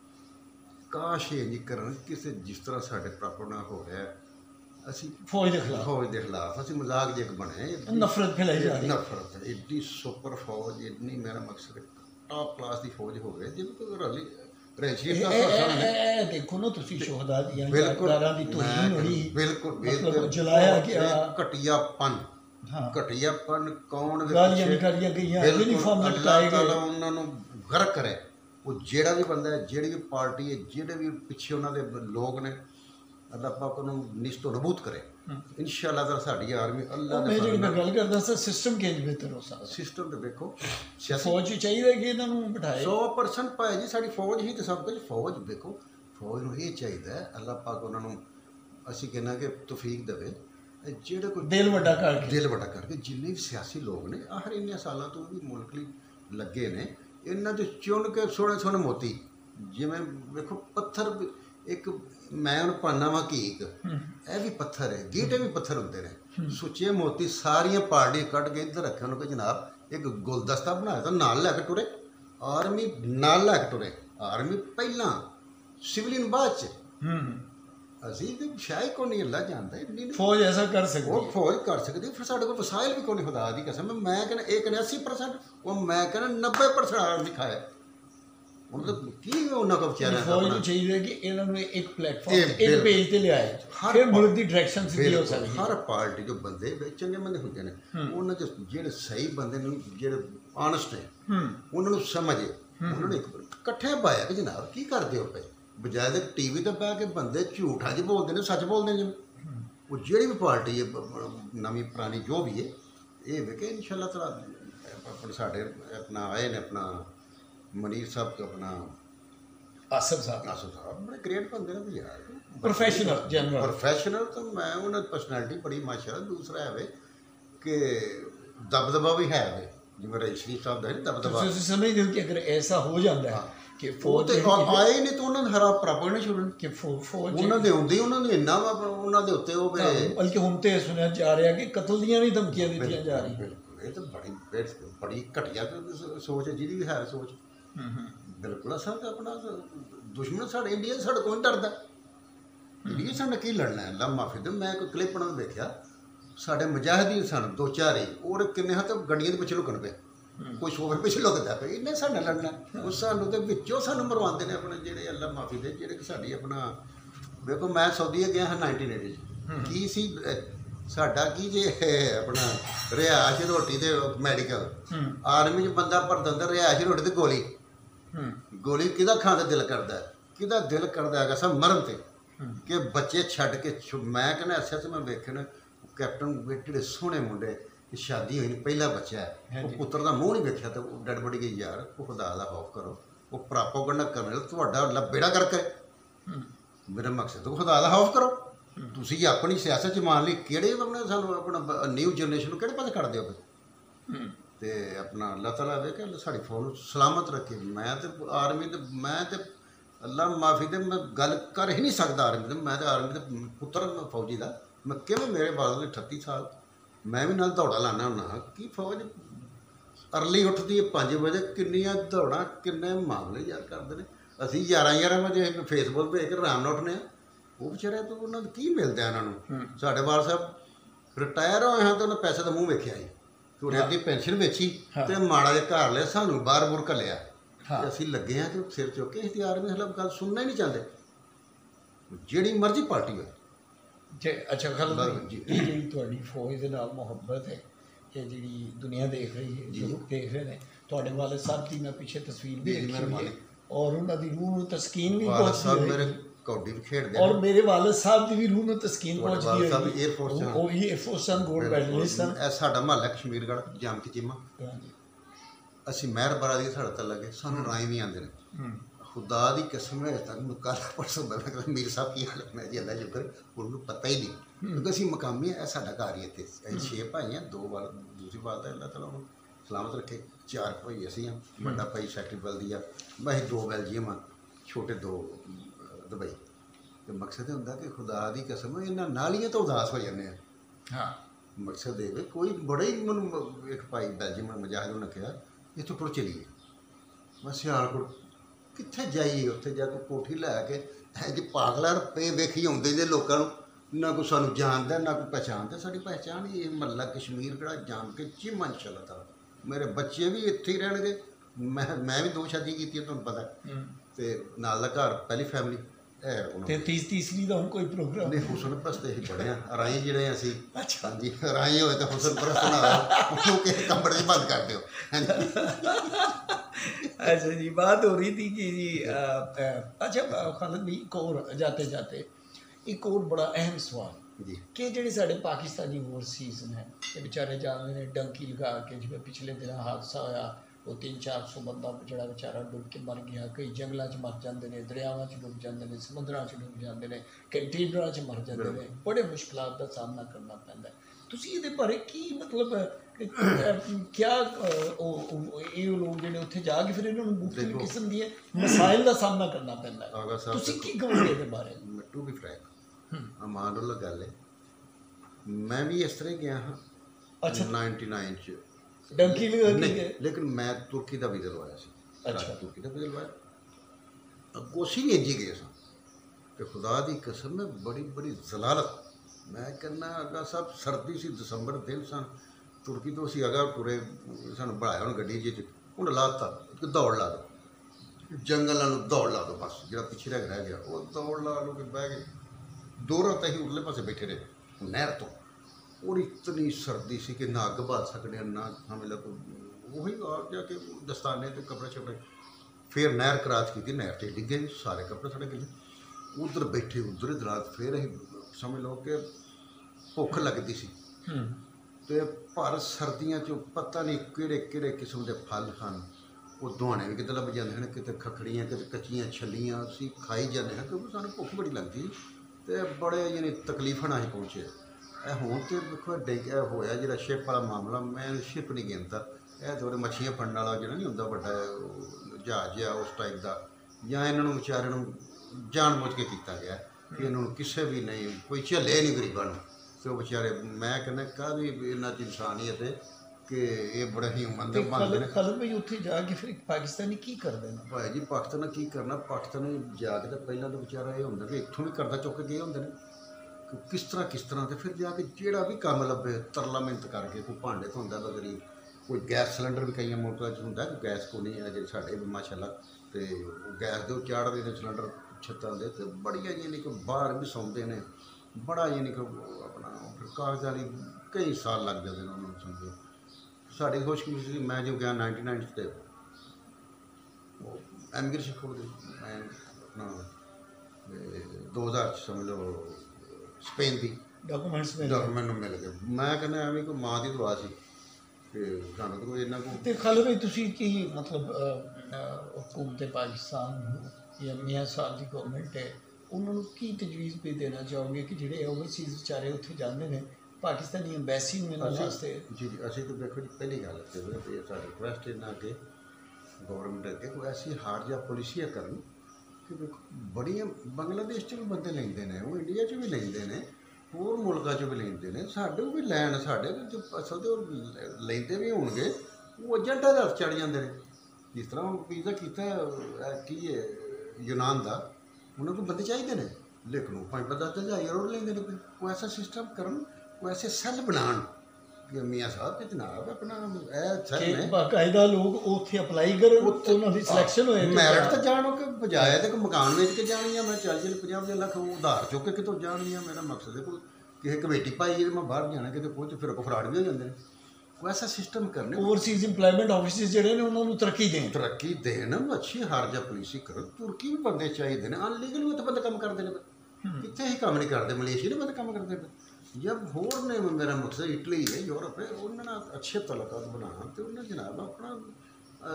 ਕਾਸ਼ ਇਹ ਨਹੀਂ ਕਰਨ ਕਿਸੇ ਜਿਸ ਤਰ੍ਹਾਂ ਸਾਡੇ ਪ੍ਰਾਪਰ ਨਾਲ ਹੋ ਰਿਹਾ। ਹੈ, ਅਸੀਂ ਫੌਜ ਦੇ ਖਿਲਾਫ। ਫੌਜ ਦੇ ਖਿਲਾਫ। ਅਸੀਂ ਮਜ਼ਾਕ ਜਿਹਾ ਬਣੇ। ਨਫ਼ਰਤ ਫੈਲਾਈ ਜਾ ਰਹੀ। ਹੈ ਨਫ਼ਰਤ ਏਡੀ ਸੁਪਰ ਫੌਜ ਇੰਨੀ ਮੇਰਾ ਮਕਸਦ ਟਾਪ ਕਲਾਸ ਦੀ ਫੌਜ ਹੋਵੇ ਜਿਹਦੇ ਤੋਂ ਰਲੀ ਰੈਸ਼ੀਅਤ ਇਹ ਦਾ ਇਹ- ਫਸਲ ਇਹ- ਇਹ ਦੇਖੋ ਨਾ ਤੁਸੀਂ ਸ਼ੋਹਦਾ ਦੀਆਂ ਬਿਲਕੁਲ। ਯਾਦਗਾਰਾਂ ਦੀ ਮੈਂ ਤੋਹੀਨ ਹੋਈ ਬਿਲਕੁਲ ਮਤਲਬ ਬਿਲਕੁਲ। ਜਲਾਇਆ ਗਿਆ। ਘਟੀਆਪਨ ਹਾਂ। ਘਟੀਆਪਨ ਕੌਣ ਦੇ ਗਾਲੀਆਂ ਪਿੱਛੇ? ਨਿਕਾਲੀਆਂ ਗਈਆਂ ਬਿਲਕੁਲ, ਯੂਨੀਫਾਰਮ ਅੱਲਾਹ ਲਟਕਾਏ ਤਾਲਾ ਗਏ ਉਹਨਾਂ ਨੂੰ ਗਰਕ ਕਰੇ। ਉਹ ਜਿਹੜਾ ਵੀ ਬੰਦਾ ਹੈ ਜਿਹੜੀ ਵੀ ਪਾਰਟੀ ਹੈ ਜਿਹੜੇ ਵੀ ਪਿੱਛੇ ਉਹਨਾਂ ਦੇ ਲੋਕ ਨੇ ਅੱਲਾਹ ਪਾਕ ਨੂੰ ਨਿਸ਼ਤੋ ਨਬੂਤ ਕਰੇ। ਇਨਸ਼ਾਅੱਲਾ ਤਾਂ ਸਾਡੀ ਆਰਮੀ ਅੱਲਾਹ ਮੈਂ ਜਿਹੜੀ ਮੈਂ ਗੱਲ ਕਰਦਾ ਸੀ ਸਿਸਟਮ ਕਿੰਜ ਬਿਹਤਰ ਹੋ ਸਕਦਾ। ਸਿਸਟਮ ਤੇ ਵੇਖੋ ਸਿਆਸੀ ਫੌਜ 'ਚ ਚਾਹੀਦਾ ਕਿ ਇਹਨਾਂ ਨੂੰ ਬਿਠਾਏ। 100% ਭਾਈ ਜੀ ਸਾਡੀ ਫੌਜ ਹੀ ਤੇ ਸਭ ਕੁਝ ਫੌਜ ਵੇਖੋ ਫੌਜ ਨੂੰ ਇਹ ਚਾਹੀਦਾ ਹੈ ਅੱਲਾਹ ਪਾਕ ਉਹਨਾਂ ਨੂੰ ਅਸੀਂ ਕਹਿੰਨਾ ਕਿ ਤੌਫੀਕ ਦੇਵੇ। ਜਿਹੜੇ ਕੋਈ ਦਿਲ ਵੱਡਾ ਕਰਕੇ। ਦਿਲ ਵੱਡਾ ਕਰਕੇ ਜਿੰਨੇ ਵੀ ਸਿਆਸੀ ਲੋਕ ਨੇ ਆਖਰ ਇੰਨੇ ਸਾਲਾਂ ਤੋਂ ਵੀ ਮੁਲਕ ਲਈ ਲੱਗੇ ਨੇ ਇਹਨਾਂ ਚ ਚੁਣ ਕੇ ਸੋਹਣੇ ਸੋਹਣੇ ਮੋਤੀ। ਜਿਵੇਂ ਵੇਖੋ ਪੱਥਰ ਇੱਕ ਮੈਂ ਹੁਣ ਪਾਣਾ ਵਾ ਕੀਕ ਇਹ ਵੀ ਪੱਥਰ ਹੈ ਗੀਟੇ ਵੀ ਪੱਥਰ ਹੁੰਦੇ ਨੇ। ਸੁੱਚੇ ਮੋਤੀ ਸਾਰੀਆਂ ਪਾਰਟੀਆਂ ਕੱਢ ਕੇ ਇੱਧਰ ਰੱਖੇ ਉਹਨਾਂ ਕੋ ਜਨਾਬ ਇੱਕ ਗੁਲਦਸਤਾ ਬਣਾਇਆ ਤਾਂ ਨਾਲ ਲੈ ਕੇ ਟੁਰੇ। ਆਰਮੀ ਨਾਲ ਲੈ ਕੇ ਟੁਰੇ। ਆਰਮੀ ਪਹਿਲਾਂ ਸਿਵਲੀਅਨ ਬਾਅਦ ਚ। ਅਸੀਂ ਤੇ ਸ਼ਾਇਦ ਕੋ ਨਹੀਂ ਅੱਲਾ ਜਾਣਦਾ ਇੰਨੀ ਫੌਜ ਐਸਾ ਕਰ ਸਕਦੀ ਉਹ ਫੌਜ ਕਰ ਸਕਦੀ ਫਿਰ ਸਾਡੇ ਕੋਲ ਵਸਾਇਲ ਵੀ ਕੋਈ ਨਹੀਂ ਖੁਦਾ ਦੀ ਕਸਮ। ਮੈਂ ਕਹਿੰਦਾ ਇਹ ਕਹਿੰਦਾ 80% ਉਹ ਮੈਂ ਕਹਿੰਦਾ 90% ਆਰਮੀ ਖਾਇਆ। ਉਹਨਾਂ ਦਾ ਕੀ ਉਹਨਾਂ ਕੋ ਵਿਚਾਰਿਆ ਫੌਜ ਨੂੰ ਚਾਹੀਦਾ ਕਿ ਇਹਨਾਂ ਨੂੰ ਇੱਕ ਪਲੇਟਫਾਰਮ ਇੱਕ। ਪੇਜ ਤੇ ਲਿਆਏ। ਫਿਰ ਮੁਲਕ ਦੀ ਡਾਇਰੈਕਸ਼ਨ ਸਿੱਧੀ ਹੋ ਸਕਦੀ ਹਰ ਪਾਰਟੀ ਜੋ ਬੰਦੇ ਵਿੱਚ ਚੰਗੇ ਬੰਦੇ ਹੁੰਦੇ ਨੇ। ਉਹਨਾਂ ਚ ਜਿਹੜੇ ਸਹੀ ਬੰਦੇ ਨੇ ਜਿਹੜੇ ਆਨੈਸਟ ਨੇ ਉਹਨਾਂ ਨੂੰ ਸਮਝੇ। ਉਹਨਾਂ ਨੂੰ ਇੱਕ ਇਕੱਠੇ ਬਾਇਆ ਕਿ ਜਨਾਬ ਕੀ ਕਰਦੇ ਹੋ ਪਏ ਬਜਾਏ ਦੇ ਟੀਵੀ ਤੇ ਬਹਿ ਕੇ ਬੰਦੇ ਝੂਠਾਂ 'ਚ ਬੋਲਦੇ ਨੇ ਸੱਚ ਬੋਲਦੇ ਨੇ ਉਹ ਜਿਹੜੀ ਵੀ ਪਾਰਟੀ ਹੈ ਨਵੀਂ ਪੁਰਾਣੀ ਜੋ ਵੀ ਹੈ ਇਹ ਵੇ ਕਿ ਇਨਸ਼ਾਅੱਲਾ ਆਪਣੇ ਸਾਡੇ ਆਪਣਾ ਆਏ ਨੇ ਆਪਣਾ ਮਨੀਰ ਸਾਹਿਬ ਤੇ ਆਪਣਾ ਆਸਫ ਸਾਹਿਬ। ਆਸੂ ਸਾਹਿਬ ਬੜੇ ਗ੍ਰੇਟ ਬੰਦੇ ਨੇ ਯਾਰ। ਪ੍ਰੋਫੈਸ਼ਨਲ ਜਨਰਲ ਪ੍ਰੋਫੈਸ਼ਨਲ ਤਾਂ ਮੈਂ ਉਹਨਾਂ ਦੀ ਪਰਸਨੈਲਿਟੀ ਬੜੀ ਮਾਸ਼ਾਅੱਲਾ ਦੂਸਰਾ ਹੈ ਕਿ ਦਬਦਬਾ ਵੀ ਹੈ ਵੇ। ਜਿਵੇਂ ਰਜਿਸਟਰੀ ਸਾਹਿਬ ਦਾ ਦਬਦਬਾ। ਤੁਸੀਂ ਸਮਝਦੇ ਹੋ ਕਿ ਅਗਰ ਐਸਾ ਹੋ ਜਾਂਦਾ ਹੈ। ਕਿ ਉਹ ਤੇ ਆਏ ਨਹੀਂ ਤਾਂ ਉਹਨਾਂ ਨੇ ਹਰਾ ਪ੍ਰਾਪਰ ਨਹੀਂ ਛੁੜਨ ਕਿ ਫੌਜ ਉਹਨਾਂ ਦੇ ਹੁੰਦੇ ਉਹਨਾਂ ਨੂੰ ਇੰਨਾ ਵਾ ਉਹਨਾਂ ਦੇ ਉੱਤੇ ਉਹ ਬਲਕਿ ਹੁਣ ਤੇ ਸੁਣਿਆ ਜਾ ਰਿਹਾ ਕਿ ਕਤਲ ਦੀਆਂ ਵੀ ਧਮਕੀਆਂ ਦਿੱਤੀਆਂ ਜਾ ਰਹੀਆਂ। ਬਿਲਕੁਲ ਇਹ ਤਾਂ ਬੜੀ ਬੜੀ- ਘਟੀਆ ਸੋਚ ਹੈ ਜਿਹਦੀ ਵੀ ਹੈ ਸੋਚ। ਹੂੰ ਹੂੰ। ਬਿਲਕੁਲ ਅਸਾਂ ਤਾਂ ਆਪਣਾ ਦੁਸ਼ਮਣ ਸਾਡੇ ਇੰਡੀਆ ਸਾਡੇ ਨੀ ਡਰਦਾ। ਇੰਡੀਆ ਸਾਡੇ ਕੀ ਲੜਨਾ ਹੈ? ਅੱਲਾ ਮਾਫੀ ਦੇ ਮੈਂ ਕੋਈ ਕਲਿੱਪ ਨਾਲ ਵੇਖਿਆ। ਸਾਡੇ ਮੁਜਾਹਿਦੀਨ ਸਨ ਦੋ ਚਾਰ। ਔਰ ਕਿੰਨੇ ਹੱਥ ਗੱਡੀਆਂ ਦੇ ਪਿੱਛੇ ਲੁਕਣ ਪਏ। ਕੋਈ ਸੋਫੇ ਪਿੱਛੇ ਲੁਕਦਾ ਪਿਆ। ਇਹਨੇ ਸਾਡੇ ਲੜਨਾ ਉਹ ਸਾਨੂੰ ਤੇ ਵਿੱਚੋਂ ਸਾਨੂੰ ਮਰਵਾਉਂਦੇ ਨੇ ਆਪਣੇ ਜਿਹੜੇ ਅੱਲਾ ਮਾਫੀ ਦੇ ਜਿਹੜੇ ਕਿ ਸਾਡੀ ਆਪਣਾ ਵੇਖੋ ਮੈਂ ਸਾਊਦੀ ਗਿਆ ਹਾਂ 1980 ਚ। ਕੀ ਸੀ ਸਾਡਾ ਕੀ ਜੇ ਆਪਣਾ ਰਿਹਾਇਸ਼ ਰੋਟੀ ਤੇ ਮੈਡੀਕਲ। ਆਰਮੀ ਚ ਬੰਦਾ ਭਰ ਦਿੰਦਾ ਰਿਹਾਇਸ਼ ਰੋਟੀ ਤੇ ਗੋਲੀ। ਗੋਲੀ ਕਿਹਦਾ ਖਾਣ ਦਾ ਦਿਲ ਕਰਦਾ? ਕਿਹਦਾ ਦਿਲ ਕਰਦਾ ਹੈਗਾ ਸਭ ਮਰਨ ਤੇ। ਕਿ ਬੱਚੇ ਛੱਡ ਕੇ ਮੈਂ ਕਹਿੰਦਾ ਐਸੇ ਤੇ ਮੈਂ ਵੇਖੇ ਨੇ ਕੈਪਟਨ ਬੇਟੇ ਸੋਹਣੇ ਮੁੰਡੇ। ਕਿ ਸ਼ਾਦੀ ਹੋਈ ਨਹੀਂ ਪਹਿਲਾ ਬੱਚਾ ਹੈ। ਉਹ। ਪੁੱਤਰ ਦਾ ਮੂੰਹ ਨਹੀਂ ਵੇਖਿਆ ਤੇ ਉਹ ਡੈਡ ਬੜੀ ਗਈ ਯਾਰ ਉਹ ਖੁਦਾ ਦਾ ਖੌਫ ਕਰੋ। ਉਹ ਪ੍ਰਾਪੋਗੰਡਾ ਕਰਨ ਵਾਲਾ ਤੁਹਾਡਾ ਲੱਬੇੜਾ ਕਰ। ਕਰੇ ਮੇਰਾ ਮਕਸਦ ਉਹ ਖੁਦਾ ਦਾ ਖੌਫ ਕਰੋ। ਤੁਸੀਂ ਆਪਣੀ ਸਿਆਸਤ ਚ ਮੰਨ ਲਈ ਕਿਹੜੇ ਆਪਣੇ ਸਾਨੂੰ ਆਪਣਾ ਨਿਊ ਜਨਰੇਸ਼ਨ ਨੂੰ ਕਿਹੜੇ ਪਾਸੇ ਕੱਢਦੇ ਹੋ ਤੇ ਆਪਣਾ ਅੱਲਾਹ ਤਾਲਾ ਵੇ ਕਿ ਸਾਡੀ ਫੌਜ ਨੂੰ ਸਲਾਮਤ ਰੱਖੇ। ਮੈਂ ਤੇ ਆਰਮੀ ਤੇ ਮੈਂ ਤੇ ਅੱਲਾ ਮਾਫੀ ਤੇ ਮੈਂ ਗੱਲ ਕਰ ਹੀ ਨਹੀਂ ਸਕਦਾ ਆਰਮੀ ਤੇ। ਮੈਂ ਤੇ ਆਰਮੀ ਦੇ ਪੁੱਤਰ ਫੌਜੀ ਦਾ। ਮੈਂ ਕਿਵੇਂ ਮੇਰੇ ਬਾਲ ਦੇ 38 ਸਾਲ ਮੈਂ ਵੀ ਨਾਲ ਦੌੜਾ ਲਾਣਾ ਹੁੰਨਾ। ਕੀ ਫੌਜ ਅਰਲੀ ਉੱਠਦੀ ਹੈ 5 ਵਜੇ? ਕਿੰਨੀਆਂ ਦੌੜਾਂ ਕਿੰਨੇ ਮਾਮਲੇ ਯਾਰ ਕਰਦੇ ਨੇ? ਅਸੀਂ 11 11 ਵਜੇ ਫੇਸਬੁੱਕ ਵੇਖ ਕੇ ਆਰਾਮ ਨਾਲ ਉੱਠਨੇ ਆ। ਉਹ ਵਿਚਾਰੇ ਤੋਂ ਉਹਨਾਂ ਨੂੰ ਕੀ ਮਿਲਦਾ ਇਹਨਾਂ ਨੂੰ? ਸਾਡੇ ਵਾਲ ਸਾਹਿਬ ਰਿਟਾਇਰ ਹੋਏ ਹਾਂ ਤਾਂ ਉਹਨਾਂ ਪੈਸੇ ਦਾ ਮੂੰਹ ਵੇਖਿਆ ਜੀ ਥੋੜੇ ਅੱਧੀ ਪੈਨਸ਼ਨ ਵੇਚੀ ਤੇ ਮਾੜਾ ਜਿਹਾ ਘਰ ਲਿਆ ਸਾਨੂੰ ਬਾਹਰ ਬੁਰ ਘੱਲਿਆ। ਹਾਂ। ਤੇ ਅਸੀਂ ਲੱਗੇ ਆ ਤੇ ਸਿਰ ਚੁੱਕ ਕੇ ਅਸੀਂ ਆਰਮੀ ਹਲਬ ਗੱਲ ਸੁਣਨਾ ਹੀ ਨਹੀਂ ਚਾਹੁੰਦੇ। ਜਿਹੜੀ ਮਰਜ਼ੀ ਪਾਰਟੀ ਹੋਵੇ ਜੇ ਅੱਛਾ ਜੀ। ਇਹ ਜਿਹੜੀ ਤੁਹਾਡੀ ਫੌਜ ਦੇ ਨਾਲ ਮੁਹੱਬਤ ਹੈ ਇਹ ਜਿਹੜੀ ਦੁਨੀਆ ਦੇਖ ਰਹੀ ਹੈ ਲੋਕ ਦੇਖ ਰਹੇ ਨੇ ਤੁਹਾਡੇ ਵਾਲੇ ਸਾਹਿਬ ਦੀ ਮੈਂ ਪਿੱਛੇ ਤਸਵੀਰ ਜੀ, ਦੇਖੀ ਹੋਈ ਮਿਹਰਬਾਨੀ। ਹੈ ਔਰ ਉਹਨਾਂ ਦੀ ਰੂਹ ਨੂੰ ਤਸਕੀਨ ਵੀ ਪਹੁੰਚਦੀ ਮੇਰੇ ਹੋਏਗੀ ਕੌਡੀ ਵੀ ਖੇਡਦੇ ਔਰ ਮੇਰੇ ਵਾਲਦ ਸਾਹਿਬ ਦੀ ਵੀ ਰੂਹ ਨੂੰ ਤਸਕੀਨ ਪਹੁੰਚਦੀ ਵਾਲਦ ਸਾਹਿਬ Air Force 'ਚ ਉਹ- ਵੀ 에ਅਰ ਫੋਰਸ ਹਨ 골ਡ ਮੈਡਲਿਸਟ ਇਹ ਸਾਡਾ ਮਹੱਲਾ ਕਸ਼ਮੀਰਗੜ੍ਹ ਜਾਮਕੀ ਚੀਮਾ। ਅਸੀਂ ਮਹਿਰਬਾਰਾ ਦੀ ਸਾਡਾ ਤਾਂ ਲੱਗੇ ਸਾਨੂੰ ਰਾਈ ਵੀ ਆਉਂਦੇ ਨੇ। ਹੂੰ ਖੁਦਾ ਦੀ ਕਸਮ ਹੈ ਤਾਂ ਮੈਨੂੰ ਕੱਲ ਪਰਸੋਂ ਮੈਂ ਕਿਹਾ ਮੀਰ ਸਾਹਿਬ ਕੀ ਹਾਲ ਹੈ? ਮੈਂ ਜੀ ਅੱਲਾ ਸ਼ੁਕਰ ਉਹਨੂੰ ਪਤਾ ਹੀ ਨਹੀਂ। ਕਿਉਂਕਿ ਅਸੀਂ ਮਕਾਮੀ ਆ ਸਾਡਾ ਘਰ ਹੀ ਇੱਥੇ। ਅਸੀਂ ਛੇ ਭਾਈ ਆ ਦੋ ਵਾਰ ਦੂਸਰੀ ਬਾਤ ਤਾਂ ਅੱਲਾ ਤਾਲਾ ਨੂੰ ਸਲਾਮਤ ਰੱਖੇ। ਚਾਰ ਭਾਈ ਅਸੀਂ ਆ ਵੱਡਾ ਭਾਈ ਸੈਕਟਰੀ ਬਲਦੀ ਆ। ਮੈਂ ਦੋ ਬੈਲਜੀਅਮ ਆ ਛੋਟੇ ਦੋ ਦੁਬਈ। ਤੇ ਮਕਸਦ ਇਹ ਹੁੰਦਾ ਕਿ ਖੁਦਾ ਦੀ ਕਸਮ ਇਹਨਾਂ ਨਾਲੀਆਂ ਤੋਂ ਉਦਾਸ ਹੋ ਜਾਂਦੇ ਆ। ਹਾਂ। ਮਕਸਦ ਇਹ ਵੀ ਕੋਈ ਬੜਾ ਹੀ ਮੈਨੂੰ ਇੱਕ ਭਾਈ ਬੈਲਜੀਅਮ ਮੁਜਾਹਿਦ ਉਹਨੇ ਕਿਹਾ ਇੱਥੋਂ ਟੁਰ ਚਲੀਏ। ਮੈਂ ਸਿਆਲਕੋਟ ਕਿੱਥੇ ਜਾਈਏ ਉੱਥੇ ਜਾ ਕੇ ਕੋਠੀ ਲੈ ਕੇ? ਜੇ ਪਾਗਲਾਂ ਰੁਪਏ ਵੇਖੀ ਆਉਂਦੇ ਜੇ ਲੋਕਾਂ ਨੂੰ। ਨਾ ਕੋਈ ਸਾਨੂੰ ਜਾਣਦਾ ਨਾ ਕੋਈ ਪਛਾਣਦਾ ਸਾਡੀ ਪਹਿਚਾਣ ਹੀ ਇਹ ਮੱਲਾ ਕਸ਼ਮੀਰ ਕਿਹੜਾ ਜਾਣ ਕੇ ਚਿਮਨ ਚਲਦਾ ਮੇਰੇ ਬੱਚੇ ਵੀ ਇੱਥੇ ਹੀ ਰਹਿਣਗੇ। ਮੈਂ ਮੈਂ ਵੀ ਦੋ ਸ਼ਾਦੀ ਕੀਤੀ ਤੁਹਾਨੂੰ ਪਤਾ। ਤੇ ਨਾਲ ਦਾ ਘਰ ਪਹਿਲੀ ਫੈਮਿਲੀ ਤੇ ਤੀਸ ਤੀਸਰੀ ਦਾ ਹੁਣ ਕੋਈ ਪ੍ਰੋਗਰਾਮ ਨੇ ਹੁਸਨ ਪ੍ਰਸਤ ਹੀ ਬੜੇ ਆ। ਰਾਈ ਜਿਹੜੇ ਅਸੀਂ। ਅੱਛਾ। ਹਾਂਜੀ ਰਾਈ ਹੋਏ ਤਾਂ ਹੁਸਨ ਪ੍ਰਸਤ ਨਾ ਉਹਨੂੰ ਕਿਸੇ ਕਮਰੇ 'ਚ ਬੰਦ ਕਰ ਦਿਓ। ਹਾਂਜੀ। अच्छा जी बात हो रही थी कि जी अ, अ, अच्छा अ, खालिद भाई एक और जाते जाते ਇੱਕ ਹੋਰ ਬੜਾ ਅਹਿਮ ਸਵਾਲ ਜੀ ਕਿ ਜਿਹੜੇ ਸਾਡੇ ਪਾਕਿਸਤਾਨੀ ਓਵਰਸੀਜ਼ ਨੇ ਇਹ ਵਿਚਾਰੇ ਜਾਂਦੇ ਨੇ ਡੰਕੀ ਲਗਾ ਕੇ ਜਿਵੇਂ ਪਿਛਲੇ ਦਿਨਾਂ ਹਾਦਸਾ ਹੋਇਆ ਉਹ 3-400 ਬੰਦਾ ਜਿਹੜਾ ਵਿਚਾਰਾ ਡੁੱਬ ਕੇ ਮਰ ਗਿਆ ਕਈ ਜੰਗਲਾਂ 'ਚ ਮਰ ਜਾਂਦੇ ਨੇ ਦਰਿਆਵਾਂ 'ਚ ਡੁੱਬ ਜਾਂਦੇ ਨੇ ਸਮੁੰਦਰਾਂ 'ਚ ਡੁੱਬ ਜਾਂਦੇ ਨੇ ਕੰਟੇਨਰਾਂ 'ਚ ਮਰ ਜਾਂਦੇ ਨੇ ਬੜੇ ਮੁਸ਼ਕਲਾਂ ਦਾ ਸਾਹਮਣਾ ਕਰਨਾ ਪੈਂਦਾ ਹੈ। ਤੁਸੀਂ ਇਹਦੇ ਬਾਰੇ ਕੀ ਮਤਲਬ ਕੀ ਉਹ ਇਹ ਲੋਕ ਜਿਹੜੇ ਉੱਥੇ ਜਾ ਕੇ ਫਿਰ ਇਹਨਾਂ ਨੂੰ ਮੁਖਤਲਿਫ। ਕਿਸਮ ਦੀਆਂ ਮਸਾਇਲ ਦਾ ਸਾਹਮਣਾ ਕਰਨਾ ਪੈਂਦਾ। ਹੈ ਤੁਸੀਂ ਕੀ ਕਹੋਗੇ ਇਹਦੇ ਬਾਰੇ? To be frank Amanullah ਗੱਲ ਹੈ। ਮੈਂ ਵੀ ਇਸ ਤਰ੍ਹਾਂ ਗਿਆ ਹਾਂ। ਅੱਛਾ। 99 ਚ। ਡੰਕੀ ਨਹੀਂ ਗਏ? ਲੇਕਿਨ ਮੈਂ ਤੁਰਕੀ ਦਾ ਵੀਜ਼ਾ ਲਵਾਇਆ ਸੀ। ਅੱਛਾ। ਤੁਰਕੀ ਦਾ ਵੀਜ਼ਾ ਲਵਾਇਆ ਅੱਗੋਂ ਅਸੀਂ ਵੀ ਇੰਝ ਹੀ ਗਏ ਸਾਂ। ਤੇ ਖੁਦਾ ਦੀ ਕਸਮ ਹੈ ਬੜੀ ਬੜੀ ਜ਼ਲਾਲਤ। ਮੈਂ ਕਹਿੰਦਾ ਅਗਾ ਸਾਹਿਬ ਸਰਦੀ ਸੀ ਦਸੰਬਰ ਦਿਨ ਸਨ ਤੁਰਕੀ ਤੋਂ ਅਸੀਂ ਅਗਾ ਤੁਰੇ ਸਾਨੂੰ ਬਣਾਇਆ ਹੁਣ ਗੱਡੀ ਜੀ ਚ। ਹੁਣ ਲਾਤਾ ਇੱਕ ਦੌੜ ਲਾ ਦੋ ਜੰਗਲਾਂ ਨੂੰ ਦੌੜ ਲਾ ਦੋ ਬਸ ਜਿਹੜਾ ਪਿੱਛੇ ਰਹਿ ਰਹਿ ਗਿਆ। ਉਹ ਦੌੜ ਲਾ ਲੋ ਕੇ ਬਹਿ ਗਏ। ਦੋ ਰਾਤਾਂ ਹੀ ਉਰਲੇ ਪਾਸੇ ਬੈਠੇ ਰਹੇ ਨਹਿਰ ਤੋਂ। ਔਰ ਇਤਨੀ ਸਰਦੀ ਸੀ ਕਿ ਨਾ ਅੱਗ ਬਾਲ ਸਕਦੇ ਹਾਂ, ਨਾ ਹਮੇ ਲੋ ਉਹੀ ਆ ਜਾ ਕੇ ਦਸਤਾਨੇ ਤੇ ਕੱਪੜੇ ਛਪੜੇ। ਫਿਰ ਨਹਿਰ ਕਰਾਚ ਕੀਤੀ ਨਹਿਰ ਤੇ ਡਿੱਗੇ ਸਾਰੇ ਕੱਪੜੇ ਸਾਡੇ ਗਿੱਲੇ ਉਧਰ ਬੈਠੇ ਉਧਰ ਦਰਾਤ ਫਿਰ ਅਸੀਂ ਸਮਝ ਲਓ ਕਿ ਭੁੱਖ ਲੱਗਦੀ ਸੀ। ਤੇ ਪਰ ਸਰਦੀਆਂ 'ਚ ਪਤਾ ਨਹੀਂ ਕਿਹੜੇ ਕਿਹੜੇ ਕਿਸਮ ਦੇ ਫਲ ਹਨ। ਉਹ ਦੁਆਣੇ ਵੀ ਕਿਤੇ ਲੱਭ ਜਾਂਦੇ ਹਨ, ਕਿਤੇ ਖਖੜੀਆਂ, ਕਿਤੇ ਕੱਚੀਆਂ ਛੱਲੀਆਂ, ਅਸੀਂ ਖਾਈ ਜਾਂਦੇ ਹਾਂ, ਕਿਉਂਕਿ ਸਾਨੂੰ ਭੁੱਖ ਬੜੀ ਲੱਗਦੀ ਸੀ ਤੇ ਬੜੇ ਯਾਨੀ ਤਕਲੀਫਾਂ ਨਾਲ ਅਸੀਂ ਪਹੁੰਚੇ ਇਹ ਹੁਣ ਤੇ ਵੇਖੋ ਡਿੱਗ ਹੋਇਆ ਜਿਹੜਾ ਸ਼ਿਪ ਵਾਲਾ ਮਾਮਲਾ, ਮੈਂ ਸ਼ਿਪ ਨਹੀਂ ਗਿਣਦਾ। ਇਹ ਦੋਰੇ ਮੱਛੀਆਂ ਫੜਨ ਵਾਲਾ ਜਿਹੜਾ ਨਹੀਂ ਹੁੰਦਾ ਵੱਡਾ ਜਹਾਜ਼ ਆ ਉਸ ਟਾਈਪ ਦਾ। ਜਾਂ ਇਹਨਾਂ ਨੂੰ ਵਿਚਾਰਿਆਂ ਨੂੰ ਜਾਣ ਬੁੱਝ ਕੇ ਕੀਤਾ ਗਿਆ ਕਿ ਇਹਨਾਂ ਨੂੰ ਕਿਸੇ ਵੀ ਨਹੀਂ, ਕੋਈ ਝੱਲੇ ਨਹੀਂ ਗਰੀਬਾਂ ਨੂੰ। ਤੇ ਉਹ ਵਿਚਾਰੇ ਮੈਂ ਕਹਿੰਦਾ ਕਾਹਦੀ ਵੀ ਇਹਨਾਂ 'ਚ ਇਨਸਾਨੀਅਤ ਹੈ ਕਿ ਇਹ ਬੜੇ ਹੀ ਤੇ ਮੰਦਰ ਬਣਦੇ ਨੇ। ਖਲਦ ਭਾਈ ਉੱਥੇ ਜਾ ਕੇ ਫਿਰ ਪਾਕਿਸਤਾਨੀ ਕੀ ਕਰਦੇ ਨੇ? ਭਾਈ ਜੀ ਪਾਕਿਸਤਾਨ ਨੇ ਕੀ ਕਰਨਾ? ਪਾਕਿਸਤਾਨ ਨੇ ਜਾ ਕੇ ਤਾਂ ਪਹਿਲਾਂ ਤਾਂ ਵਿਚਾਰਾ ਇਹ ਹੁੰਦਾ ਕਿ ਇੱਥੋਂ ਵੀ ਕਰਦਾ ਚੁੱਕ ਕੇ ਗਏ ਹੁੰਦੇ ਨੇ। ਕਿ ਕਿਸ ਤਰ੍ਹਾਂ ਕਿਸ ਤਰ੍ਹਾਂ ਤੇ ਫਿਰ ਜਾ ਕੇ ਜਿਹੜਾ ਵੀ ਕੰਮ ਲੱਭੇ ਤਰਲਾ ਮਿਹਨਤ ਕਰਕੇ ਕੋਈ ਭਾਂਡੇ ਧੋਂਦਾ ਵਾ ਗਰੀਬ ਕੋਈ ਗੈਸ ਸਿਲੰਡਰ ਵੀ ਕਈਆਂ ਮੁਲਕਾਂ 'ਚ ਹੁੰਦਾ ਕਿ ਗੈਸ ਕੋ ਨਹੀਂ ਹੈ ਜੇ ਸਾਡੇ ਵੀ ਮਾਸ਼ਾਅੱਲਾ। ਤੇ ਗੈਸ ਦੇ ਉਹ ਚਾੜਦੇ ਨੇ ਸਿਲੰਡਰ ਛੱਤਾਂ ਦੇ ਤੇ ਬੜੀਆਂ ਯਾਨੀ ਕਿ ਬਾਹਰ ਵੀ ਸੌਂਦੇ ਨੇ। ਬੜਾ ਯਾਨੀ ਕਿ ਆਪਣਾ ਫਿਰ ਕਾਗਜ਼ਾਂ ਲਈ ਕਈ ਸਾਲ ਲੱਗ ਜਾਂਦੇ ਨੇ ਉਹਨਾਂ ਨੂੰ ਸਮਝੋ। ਸਾਡੀ ਖੁਸ਼ਕਿਸਮਤੀ ਸੀ ਮੈਂ ਜੋ ਗਿਆ 99 'ਚ ਤੇ ਉਹ ਐਮਗ੍ਰੇਸ਼ਨ ਖੋਲ ਗਈ ਮੈਂ ਆਪਣਾ ਇਹ 2000 ਚ ਸਮਝ ਲਓ ਸਪੇਨ ਦੀ ਡਾਕੂਮੈਂਟਸ ਮਿਲ ਡਾਕੂਮੈਂਟ ਨੂੰ ਮਿਲ ਗਏ। ਮੈਂ ਕਹਿੰਦਾ ਐਵੇਂ ਕੋਈ ਮਾਂ ਦੀ ਦੁਆ ਸੀ ਕਿ ਸਾਨੂੰ ਤਾਂ ਕੋਈ ਇੰਨਾ ਕੋ ਤੇ ਖਲਦ ਭਾਈ ਤੁਸੀਂ ਕੀ ਮਤਲਬ ਹਕੂਮਤ ਪਾਕਿਸਤਾਨ ਜਾਂ ਮੀਆਂ ਸਾਹਿਬ ਦੀ ਗਵਰਨਮੈਂਟ ਹੈ ਉਹਨਾਂ ਨੂੰ ਕੀ ਤਜਵੀਜ਼ ਵੀ ਦੇਣਾ ਚਾਹੋਗੇ ਕਿ ਜਿਹੜੇ ਓਵਰਸੀਜ਼ ਵਿਚਾਰੇ ਉੱਥੇ ਜਾਂਦੇ ਨੇ ਪਾਕਿਸਤਾਨੀ ਐਮਬੈਸੀ ਨੂੰ ਇਹਨਾਂ ਵਾਸਤੇ? ਜੀ ਜੀ ਅਸੀਂ ਤਾਂ ਦੇਖੋ ਜੀ ਪਹਿਲੀ ਗੱਲ ਤੇ ਇਹ ਸਾਡੀ ਰਿਕੁਐਸਟ ਇਹਨਾਂ ਅੱਗੇ ਗਵਰਨਮੈਂਟ ਅੱਗੇ ਕੋਈ ਐਸੀ ਹਾਰਡ ਜਾਂ ਪਾਲਿਸੀਆਂ ਕਰਨ ਕਿ ਵੇਖੋ ਬੜੀਆਂ ਬੰਗਲਾਦੇਸ਼ ਚ ਵੀ ਬੰਦੇ ਲੈਂਦੇ ਨੇ ਉਹ ਇੰਡੀਆ ਚ ਵੀ ਲੈਂਦੇ ਨੇ ਹੋਰ ਮੁਲਕਾਂ ਚ ਵੀ ਲੈਂਦੇ ਨੇ ਸਾਡੇ ਵੀ ਲੈਣ ਸਾਡੇ ਜੋ ਅਸਲ ਤੇ ਉਹ ਲੈਂਦੇ ਵੀ ਹੋਣਗੇ ਉਹ ਏਜੰਟਾਂ ਦੇ ਹੱਥ ਚੜ ਜਾਂਦੇ ਨੇ। ਜਿਸ ਤਰ੍ਹਾਂ ਹੁਣ ਵੀਜ਼ਾ ਕੀਤਾ ਕੀ ਹੈ ਯੂਨਾਨ ਦਾ ਉਹਨਾਂ ਕੋਲ ਬੰਦੇ ਚਾਹੀਦੇ ਨੇ। ਲੇਕਿਨ ਉਹ ਪੰਜ ਪਤਾ ਤੇ ਜਾਈ ਰੋਡ ਲੈਂਦੇ ਨੇ ਕੋਈ ਐਸਾ ਸਿਸਟਮ ਕਰਨ ਕੋਈ ਐਸੇ ਸੈੱਲ ਬਣਾਉਣ ਕਿ ਮੀਆਂ ਸਾਹਿਬ ਕਿ ਜਨਾਬ ਆਪਣਾ ਇਹ ਸੈੱਲ ਕਿ ਨੇ। ਬਾਕਾਇਦਾ ਲੋਕ ਉੱਥੇ ਅਪਲਾਈ ਕਰਨ ਉਹਨਾਂ ਦੀ ਸਿਲੈਕਸ਼ਨ ਹੋਏ ਮੈਰਿਟ ਤਾਂ ਜਾਣੋ ਕਿ ਬਜਾਏ ਤੇ ਕੋਈ ਮਕਾਨ ਵੇਚ ਕੇ ਜਾਣੀ ਆ ਮੈਂ 40 50 ਲੱਖ ਉਧਾਰ ਚੁੱਕ ਕੇ ਕਿਤੋਂ ਜਾਣੀ ਆ ਮੇਰਾ ਮਕਸਦ ਹੈ ਕੋਈ ਕਿਸੇ ਕਮੇਟੀ ਪਾਈ ਜੇ ਮੈਂ ਬਾਹਰ ਜਾਣਾ ਕਿਤੇ ਕੁਝ ਫਿਰ ਕੋ ਫਰਾਡ ਵੀ ਹੋ ਜਾਂਦੇ ਨੇ। ਵੈਸਾ ਸਿਸਟਮ ਕਰਨੇ। ਓਵਰਸੀਜ਼ ਇੰਪਲੋਇਮੈਂਟ ਆਫਿਸਿਸ ਜਿਹੜੇ ਨੇ ਉਹਨਾਂ ਨੂੰ ਤਰੱਕੀ ਦੇਣ। ਤਰੱਕੀ ਦੇਣ ਅੱਛੀ ਹਰਜਾ ਪੁਲਿਸੀ ਕਰੋ। ਤੁਰਕੀ ਵੀ ਬੰਦੇ ਚਾਹੀਦੇ ਨੇ ਅਨਲੀਗਲ ਵੀ ਉੱਥੇ ਬੰਦੇ ਕੰਮ ਕਰਦੇ ਨੇ। ਕਿੱਥੇ ਹੀ ਕੰਮ ਨਹੀਂ ਕਰਦੇ ਮਲੇਸ਼ੀਆ ਦੇ ਬੰਦੇ ਕੰਮ ਕਰਦੇ ਨੇ। ਜਦ ਹੋਰ ਨੇ ਮੇਰਾ ਮਕਸਦ ਇਟਲੀ ਹੈ ਯੂਰਪ ਹੈ ਉਹਨਾਂ ਨਾਲ ਅੱਛੇ ਤਲਕਾਤ ਬਣਾਉਣ ਤੇ ਉਹਨਾਂ ਜਨਾਬ ਆਪਣਾ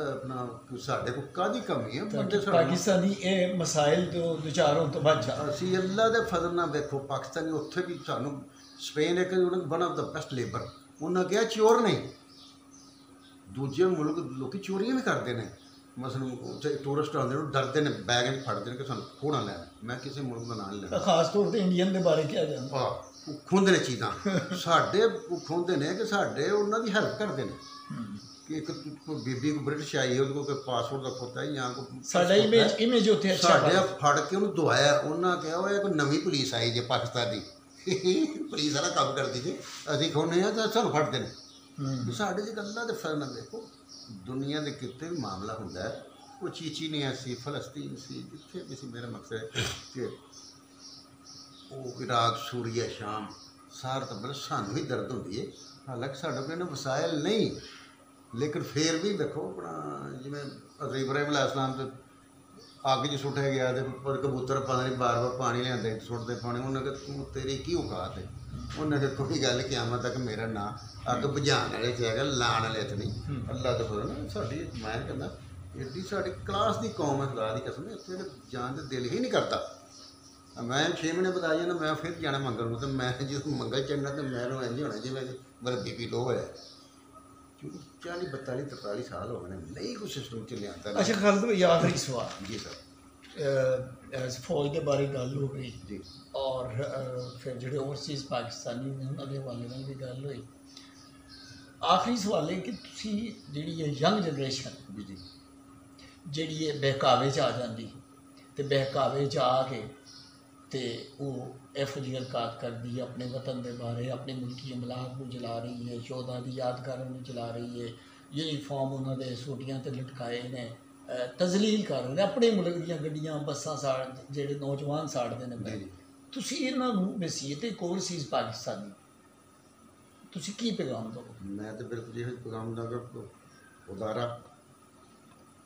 ਆਪਣਾ ਸਾਡੇ ਕੋਲ ਕਾਦੀ ਕਮੀ ਹੈ? ਬੰਦੇ ਸਾਡੇ ਪਾਕਿਸਤਾਨੀ ਇਹ ਮਸਾਇਲ ਤੋਂ ਵਿਚਾਰ ਤੋਂ ਬਚ ਜਾ ਅਸੀਂ ਅੱਲਾ ਦੇ ਫਜ਼ਲ ਨਾਲ ਵੇਖੋ ਪਾਕਿਸਤਾਨੀ ਉੱਥੇ ਵੀ ਸਾਨੂੰ ਸਪੇਨ ਇੱਕ ਉਹਨਾਂ one of the best labour ਉਹਨਾਂ ਕਿਹਾ ਚੋਰ ਨਹੀਂ ਦੂਜੇ ਮੁਲਕ ਲੋਕੀ ਚੋਰੀਆਂ ਵੀ ਕਰਦੇ ਨੇ। ਮਸਲਨ ਉੱਥੇ ਟੂਰਿਸਟ ਆਉਂਦੇ ਨੇ ਡਰਦੇ ਨੇ ਬੈਗ 'ਚ ਫੜਦੇ ਨੇ ਕਿ ਸਾਨੂੰ ਖੋਣਾ ਲੈਣਾ ਮੈਂ ਕਿਸੇ ਮੁਲਕ ਦਾ ਨਾਂ ਨਹੀਂ ਲੈਣਾ ਖਾਸ ਤੌਰ ਤੇ ਇੰਡੀਅਨ ਦੇ ਬਾਰੇ ਕਿਹਾ ਜਾਂਦਾ। ਉਹ ਖੁੰਦੇ ਨੇ ਚੀਜ਼ਾਂ। ਸਾਡੇ ਖੁੰਦੇ ਨੇ ਕਿ ਸਾਡੇ ਉਹਨਾਂ ਦੀ ਹੈਲਪ ਕਰਦੇ ਨੇ। ਕਿ ਇੱਕ ਕੋਈ ਬੀਬੀ ਕੋ ਬ੍ਰਿਟਿਸ਼ ਆਈ ਹੈ ਉਹਦੇ ਕੋਲ ਕੋਈ ਪਾਸਪੋਰਟ ਦਾ ਖੋਤਾ ਹੈ ਜਾਂ ਕੋਈ ਸਾਡਾ ਇਮੇਜ ਇਮੇਜ ਉੱਥੇ ਅੱਛਾ ਸਾਡੇ ਫੜ ਕੇ ਉਹਨੂੰ ਦਵਾਇਆ। ਉਹਨਾਂ ਕਿਹਾ ਉਹ ਇਹ ਕੋਈ ਨਵੀਂ ਪੁਲਿਸ ਆਈ ਜੇ ਪਾਕਿਸਤਾਨ। ਦੀ ਪੁਲਿਸ ਵਾਲਾ ਕੰਮ ਕਰਦੀ ਜੇ ਅਸੀਂ ਖੋਨੇ ਆ ਤਾਂ ਸਾਨੂੰ ਫੜਦੇ ਨੇ। ਸਾਡੇ ਚ ਗੱਲਾਂ ਦੇ ਫ਼ਰਕ ਨਾ ਦੇਖੋ। ਦੁਨੀਆ ਦੇ ਕਿਤੇ ਵੀ ਮਾਮਲਾ ਹੁੰਦਾ ਹੈ ਉਹ ਚੀਚੀਨੀਆ ਸੀ ਫਲਸਤੀਨ ਸੀ ਜਿੱਥੇ ਵੀ ਸੀ ਮੇਰਾ ਮਕਸਦ ਹੈ ਕਿ ਉਹ ਇਰਾਕ ਸੂਰੀਆ ਸ਼ਾਮ ਸਾਰ ਤਾਂ ਬਲ ਸਾਨੂੰ ਹੀ ਦਰਦ ਹੁੰਦੀ ਹੈ। ਹਾਲਾਂਕਿ ਸਾਡੇ ਕੋਲ ਇਹਨਾਂ ਵਸਾਇਲ ਨਹੀਂ ਲੇਕਿਨ ਫੇਰ ਵੀ ਦੇਖੋ ਆਪਣਾ ਜਿਵੇਂ ਹਜ਼ਰਤ ਇਬਰਾਹਿਮ ਅਲਾਈਹਿਸਲਾਮ ਤੇ ਅੱਗ 'ਚ ਸੁੱਟਿਆ ਗਿਆ ਤੇ ਪਰ ਕਬੂਤਰ ਪਤਾ ਨਹੀਂ ਬਾਰ-ਬਾਰ ਪਾਣੀ ਲਿਆਂਦੇ ਸੁੱਟਦੇ ਪਾਣੀ। ਉਹਨੇ ਕਿ ਤੂੰ ਤੇਰੀ ਕੀ ਔਕਾਤ ਹੈ ਉਹਨੇ ਕਿ ਕੋਈ ਗੱਲ ਕਿਆਮਤ ਤੱਕ ਮੇਰਾ ਨਾਂ। ਅੱਗ ਬੁਝਾਉਣ ਵਾਲੇ ਚ ਹੈਗਾ ਲਾਣ ਵਾਲੇ ਚ ਨਹੀਂ। ਅੱਲਾਹ ਤੋਂ ਫਜ਼ਲ ਸਾਡੀ ਮੈਂ ਕਹਿੰਦਾ ਏਡੀ ਸਾਡੀ ਕਲਾਸ ਦੀ ਕੌਮ ਹੈ ਖੁਦਾ ਦੀ ਕਸਮ ਇੱਥੇ ਜਾਣ ਦੇ ਦਿਲ ਹੀ ਨਹੀਂ ਕਰਦਾ। ਮੈਂ 6 ਮਹੀਨੇ ਬਤਾ ਜਾਣਾ ਮੈਂ ਫਿਰ ਜਾਣਾ ਮੰਗਲ ਨੂੰ ਤੇ ਮੈਂ ਜਦੋਂ ਮੰਗਲ ਚੜਨਾ ਤੇ ਮੈਨੂੰ ਇੰਝ ਹੋਣਾ ਜਿਵੇਂ ਮੇਰਾ ਬੀਪੀ ਲੋ ਹੋਇਆ। 40 42 43 ਸਾਲ ਹੋ ਗਏ ਨੇ ਨਹੀਂ ਕੋਈ ਸਿਸਟਮ ਚੱਲਿਆ ਤਾਂ ਅੱਛਾ ਖਾਲਦ ਭਾਈ ਆਖਰੀ ਸਵਾਲ। ਜੀ ਸਰ। ਅਹ, ਅਹ, ਫੌਜ ਦੇ ਬਾਰੇ ਗੱਲ ਹੋ ਗਈ। ਜੀ। ਔਰ ਅਹ, ਫਿਰ ਜਿਹੜੇ ਓਵਰਸੀਜ਼ ਪਾਕਿਸਤਾਨੀ ਨੇ ਉਹਨਾਂ ਦੇ ਹਵਾਲੇ ਨਾਲ ਵੀ ਗੱਲ ਹੋਈ। ਆਖਰੀ ਸਵਾਲ ਹੈ ਕਿ ਤੁਸੀਂ ਜਿਹੜੀ ਇਹ ਯੰਗ ਜਨਰੇਸ਼ਨ ਜੀ ਜੀ। ਜਿਹੜੀ ਇਹ ਬਹਿਕਾਵੇ 'ਚ ਆ ਜਾਂਦੀ ਤੇ ਬਹਿਕਾਵੇ 'ਚ ਆ ਕੇ ਤੇ ਉਹ ਇਹੋ ਜਿਹੀ ਹਰਕਤ ਕਰਦੀ ਹੈ ਆਪਣੇ ਵਤਨ ਦੇ ਬਾਰੇ ਆਪਣੇ ਮੁਲਕੀ ਅਮਲਾਕ ਨੂੰ ਜਲਾ ਰਹੀ ਹੈ ਸ਼ੋਧਾਂ ਦੀ ਯਾਦਗਾਰਾਂ ਨੂੰ ਜਲਾ ਰਹੀ ਹੈ। ਯੂਨੀਫਾਰਮ ਉਹਨਾਂ ਦੇ ਸੂਟੀਆਂ ਤੇ ਲਟਕਾਏ ਨੇ ਤਜ਼ਲੀਲ ਕਰ ਰਹੇ ਨੇ ਆਪਣੇ ਮੁਲਕ ਦੀਆਂ ਗੱਡੀਆਂ ਬੱਸਾਂ ਸਾੜ ਜਿਹੜੇ ਨੌਜਵਾਨ ਸਾੜਦੇ ਨੇ। ਤੁਸੀਂ ਇਹਨਾਂ ਨੂੰ ਵਸੀਅਤ ਇੱਕ ਓਵਰਸੀਜ਼ ਪਾਕਿਸਤਾਨੀ। ਤੁਸੀਂ ਕੀ ਪੈਗਾਮ ਦਿਓ ਮੈਂ ਤਾਂ ਬਿਲਕੁਲ ਜਿਹਾ ਪੈਗਾਮ ਦਾਂਗਾ ਉਦਾਰਾ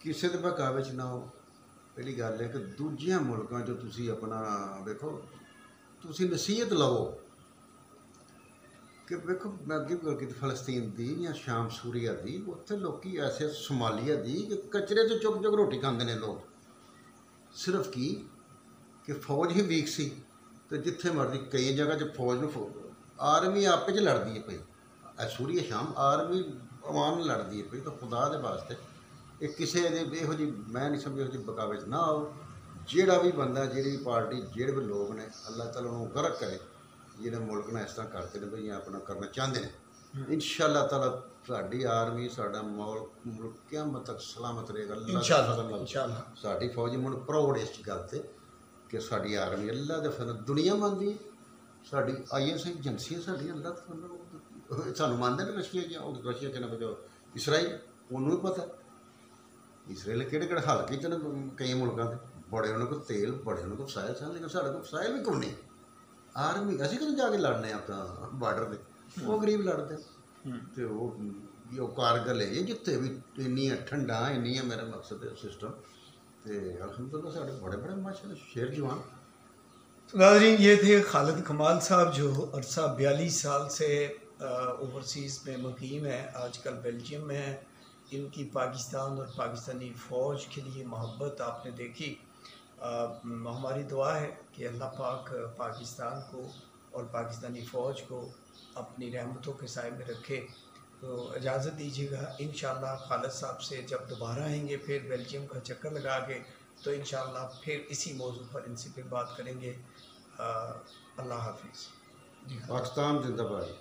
ਕਿਸੇ ਦੇ ਬਕਾਵੇ ਚ ਨਾ ਹੋ। ਪਹਿਲੀ ਗੱਲ ਹੈ ਕਿ ਦੂਜਿਆਂ ਮੁਲਕਾਂ 'ਚ ਤੁਸੀਂ ਆਪਣਾ ਵੇਖੋ ਤੁਸੀਂ ਨਸੀਹਤ ਲਵੋ ਕਿ ਵੇਖੋ, ਮੈਂ ਅੱਗੇ ਗੱਲ ਕੀਤੀ, ਫਲਸਤੀਨ ਦੀ ਜਾਂ ਸ਼ਾਮ ਸੂਰੀਆ ਦੀ, ਉੱਥੇ ਲੋਕੀ ਐਸੇ ਸੋਮਾਲੀਆ ਦੀ ਕਿ ਕਚਰੇ 'ਚ ਚੁੱਕ ਚੁੱਕ ਰੋਟੀ ਖਾਂਦੇ ਨੇ ਲੋਕ। ਸਿਰਫ ਕੀ? ਕਿ ਫੌਜ ਹੀ ਵੀਕ ਸੀ ਤੇ ਜਿੱਥੇ ਮਰਦੀ ਕਈ ਜਗ੍ਹਾ 'ਚ ਫੌਜ ਨੂੰ ਫੌ- ਆਰਮੀ ਆਪੇ 'ਚ ਲੜਦੀ ਹੈ ਪਈ ਇਹ ਸੂਰੀਆ ਸ਼ਾਮ, ਆਰਮੀ ਆਵਾਮ ਨਾਲ ਲੜਦੀ ਹੈ ਪਈ ਤਾਂ ਖੁਦਾ ਦੇ ਵਾਸਤੇ। ਇਹ ਕਿਸੇ ਦੇ ਇਹੋ ਜਿਹੀ ਮੈਂ ਨਹੀਂ ਸਮਝਦਾ ਕਿ ਬਕਾਵੇ 'ਚ ਨਾ ਆਓ। ਜਿਹੜਾ ਵੀ ਬੰਦਾ ਜਿਹੜੀ ਵੀ ਪਾਰਟੀ ਜਿਹੜੇ ਵੀ ਲੋਕ ਨੇ ਅੱਲਾਹ ਤਾਲਾ ਨੂੰ ਗਰਕ ਕਰੇ ਜਿਹੜੇ ਮੁਲਕ ਨਾਲ ਇਸ ਤਰ੍ਹਾਂ ਕਰਦੇ ਨੇ ਬਈ ਆਪਣਾ ਕਰਨਾ ਚਾਹੁੰਦੇ ਨੇ ਇਨਸ਼ਾਅੱਲਾ ਤਾਲਾ ਸਾਡੀ ਆਰਮੀ ਸਾਡਾ ਮੌਲ ਮੁਲਕ ਕਿਆਮਤ ਤੱਕ ਸਲਾਮਤ ਰਹੇਗਾ ਅੱਲਾਹ ਇਨਸ਼ਾਅੱਲਾ, ਫਜ਼ਲ ਨਾਲ। ਇਨਸ਼ਾਅੱਲਾ। ਸਾਡੀ ਫੌਜ ਮਨ ਪ੍ਰਾਊਡ ਇਸ ਗੱਲ ਤੇ ਕਿ ਸਾਡੀ ਆਰਮੀ ਅੱਲਾਹ ਦੇ ਫਜ਼ਲ ਦੁਨੀਆ ਮੰਨਦੀ। ਸਾਡੀ ਆਈਐਸ ਏਜੰਸੀ ਸਾਡੀ ਅੱਲਾਹ ਨਾਲ। ਸਾਨੂੰ ਮੰਨਦੇ ਨੇ ਰਸ਼ੀਆ ਜਾਂ ਉਹ ਰਸ਼ੀਆ ਕਹਿੰਦਾ ਬਜੋ ਇਸਰਾਈਲ ਉਹਨੂੰ ਵੀ ਪਤਾ ਇਸਰਾਈਲ ਕਿਹੜੇ ਕਿਹੜੇ ਹਲਕੇ ਚ ਨੇ ਕਈ ਮੁਲਕਾਂ ਦੇ बड़े उन्होंने को तेल बड़े उन्होंने को फसाया सन लेकिन साढ़े को फसाया भी कौन नहीं? आर्मी असं कदों जाके लड़ने अपना बार्डर पर वो गरीब लड़ते हम्म। तो वो ओह् कारगिल है जित्थे इन ठंडा इन मेरा मकसद है सिस्टम तो अलहमदुल्ला साढ़े बड़े बड़े माशा शेर जवान। नाजरीन ये थे खालिद कमाल साहब जो अरसा बयालीस साल से ओवरसीज़ में मुकीम है आजकल बेल्जियम में है। इनकी पाकिस्तान और पाकिस्तानी फ़ौज के लिए मोहब्बत आपने देखी। हमारी दुआ तो है कि अल्लाह पाक पाकिस्तान को और पाकिस्तानी फ़ौज को अपनी रहमतों के साय में रखे। तो इजाज़त दीजिएगा इन खालद साहब से जब दोबारा आएँगे, फिर बेल्जियम का चक्कर लगा के तो इन फिर इसी मौजू पर इनसे फिर बात करेंगे। अल्लाह हाफिज़। पाकिस्तान जिंदाबाद।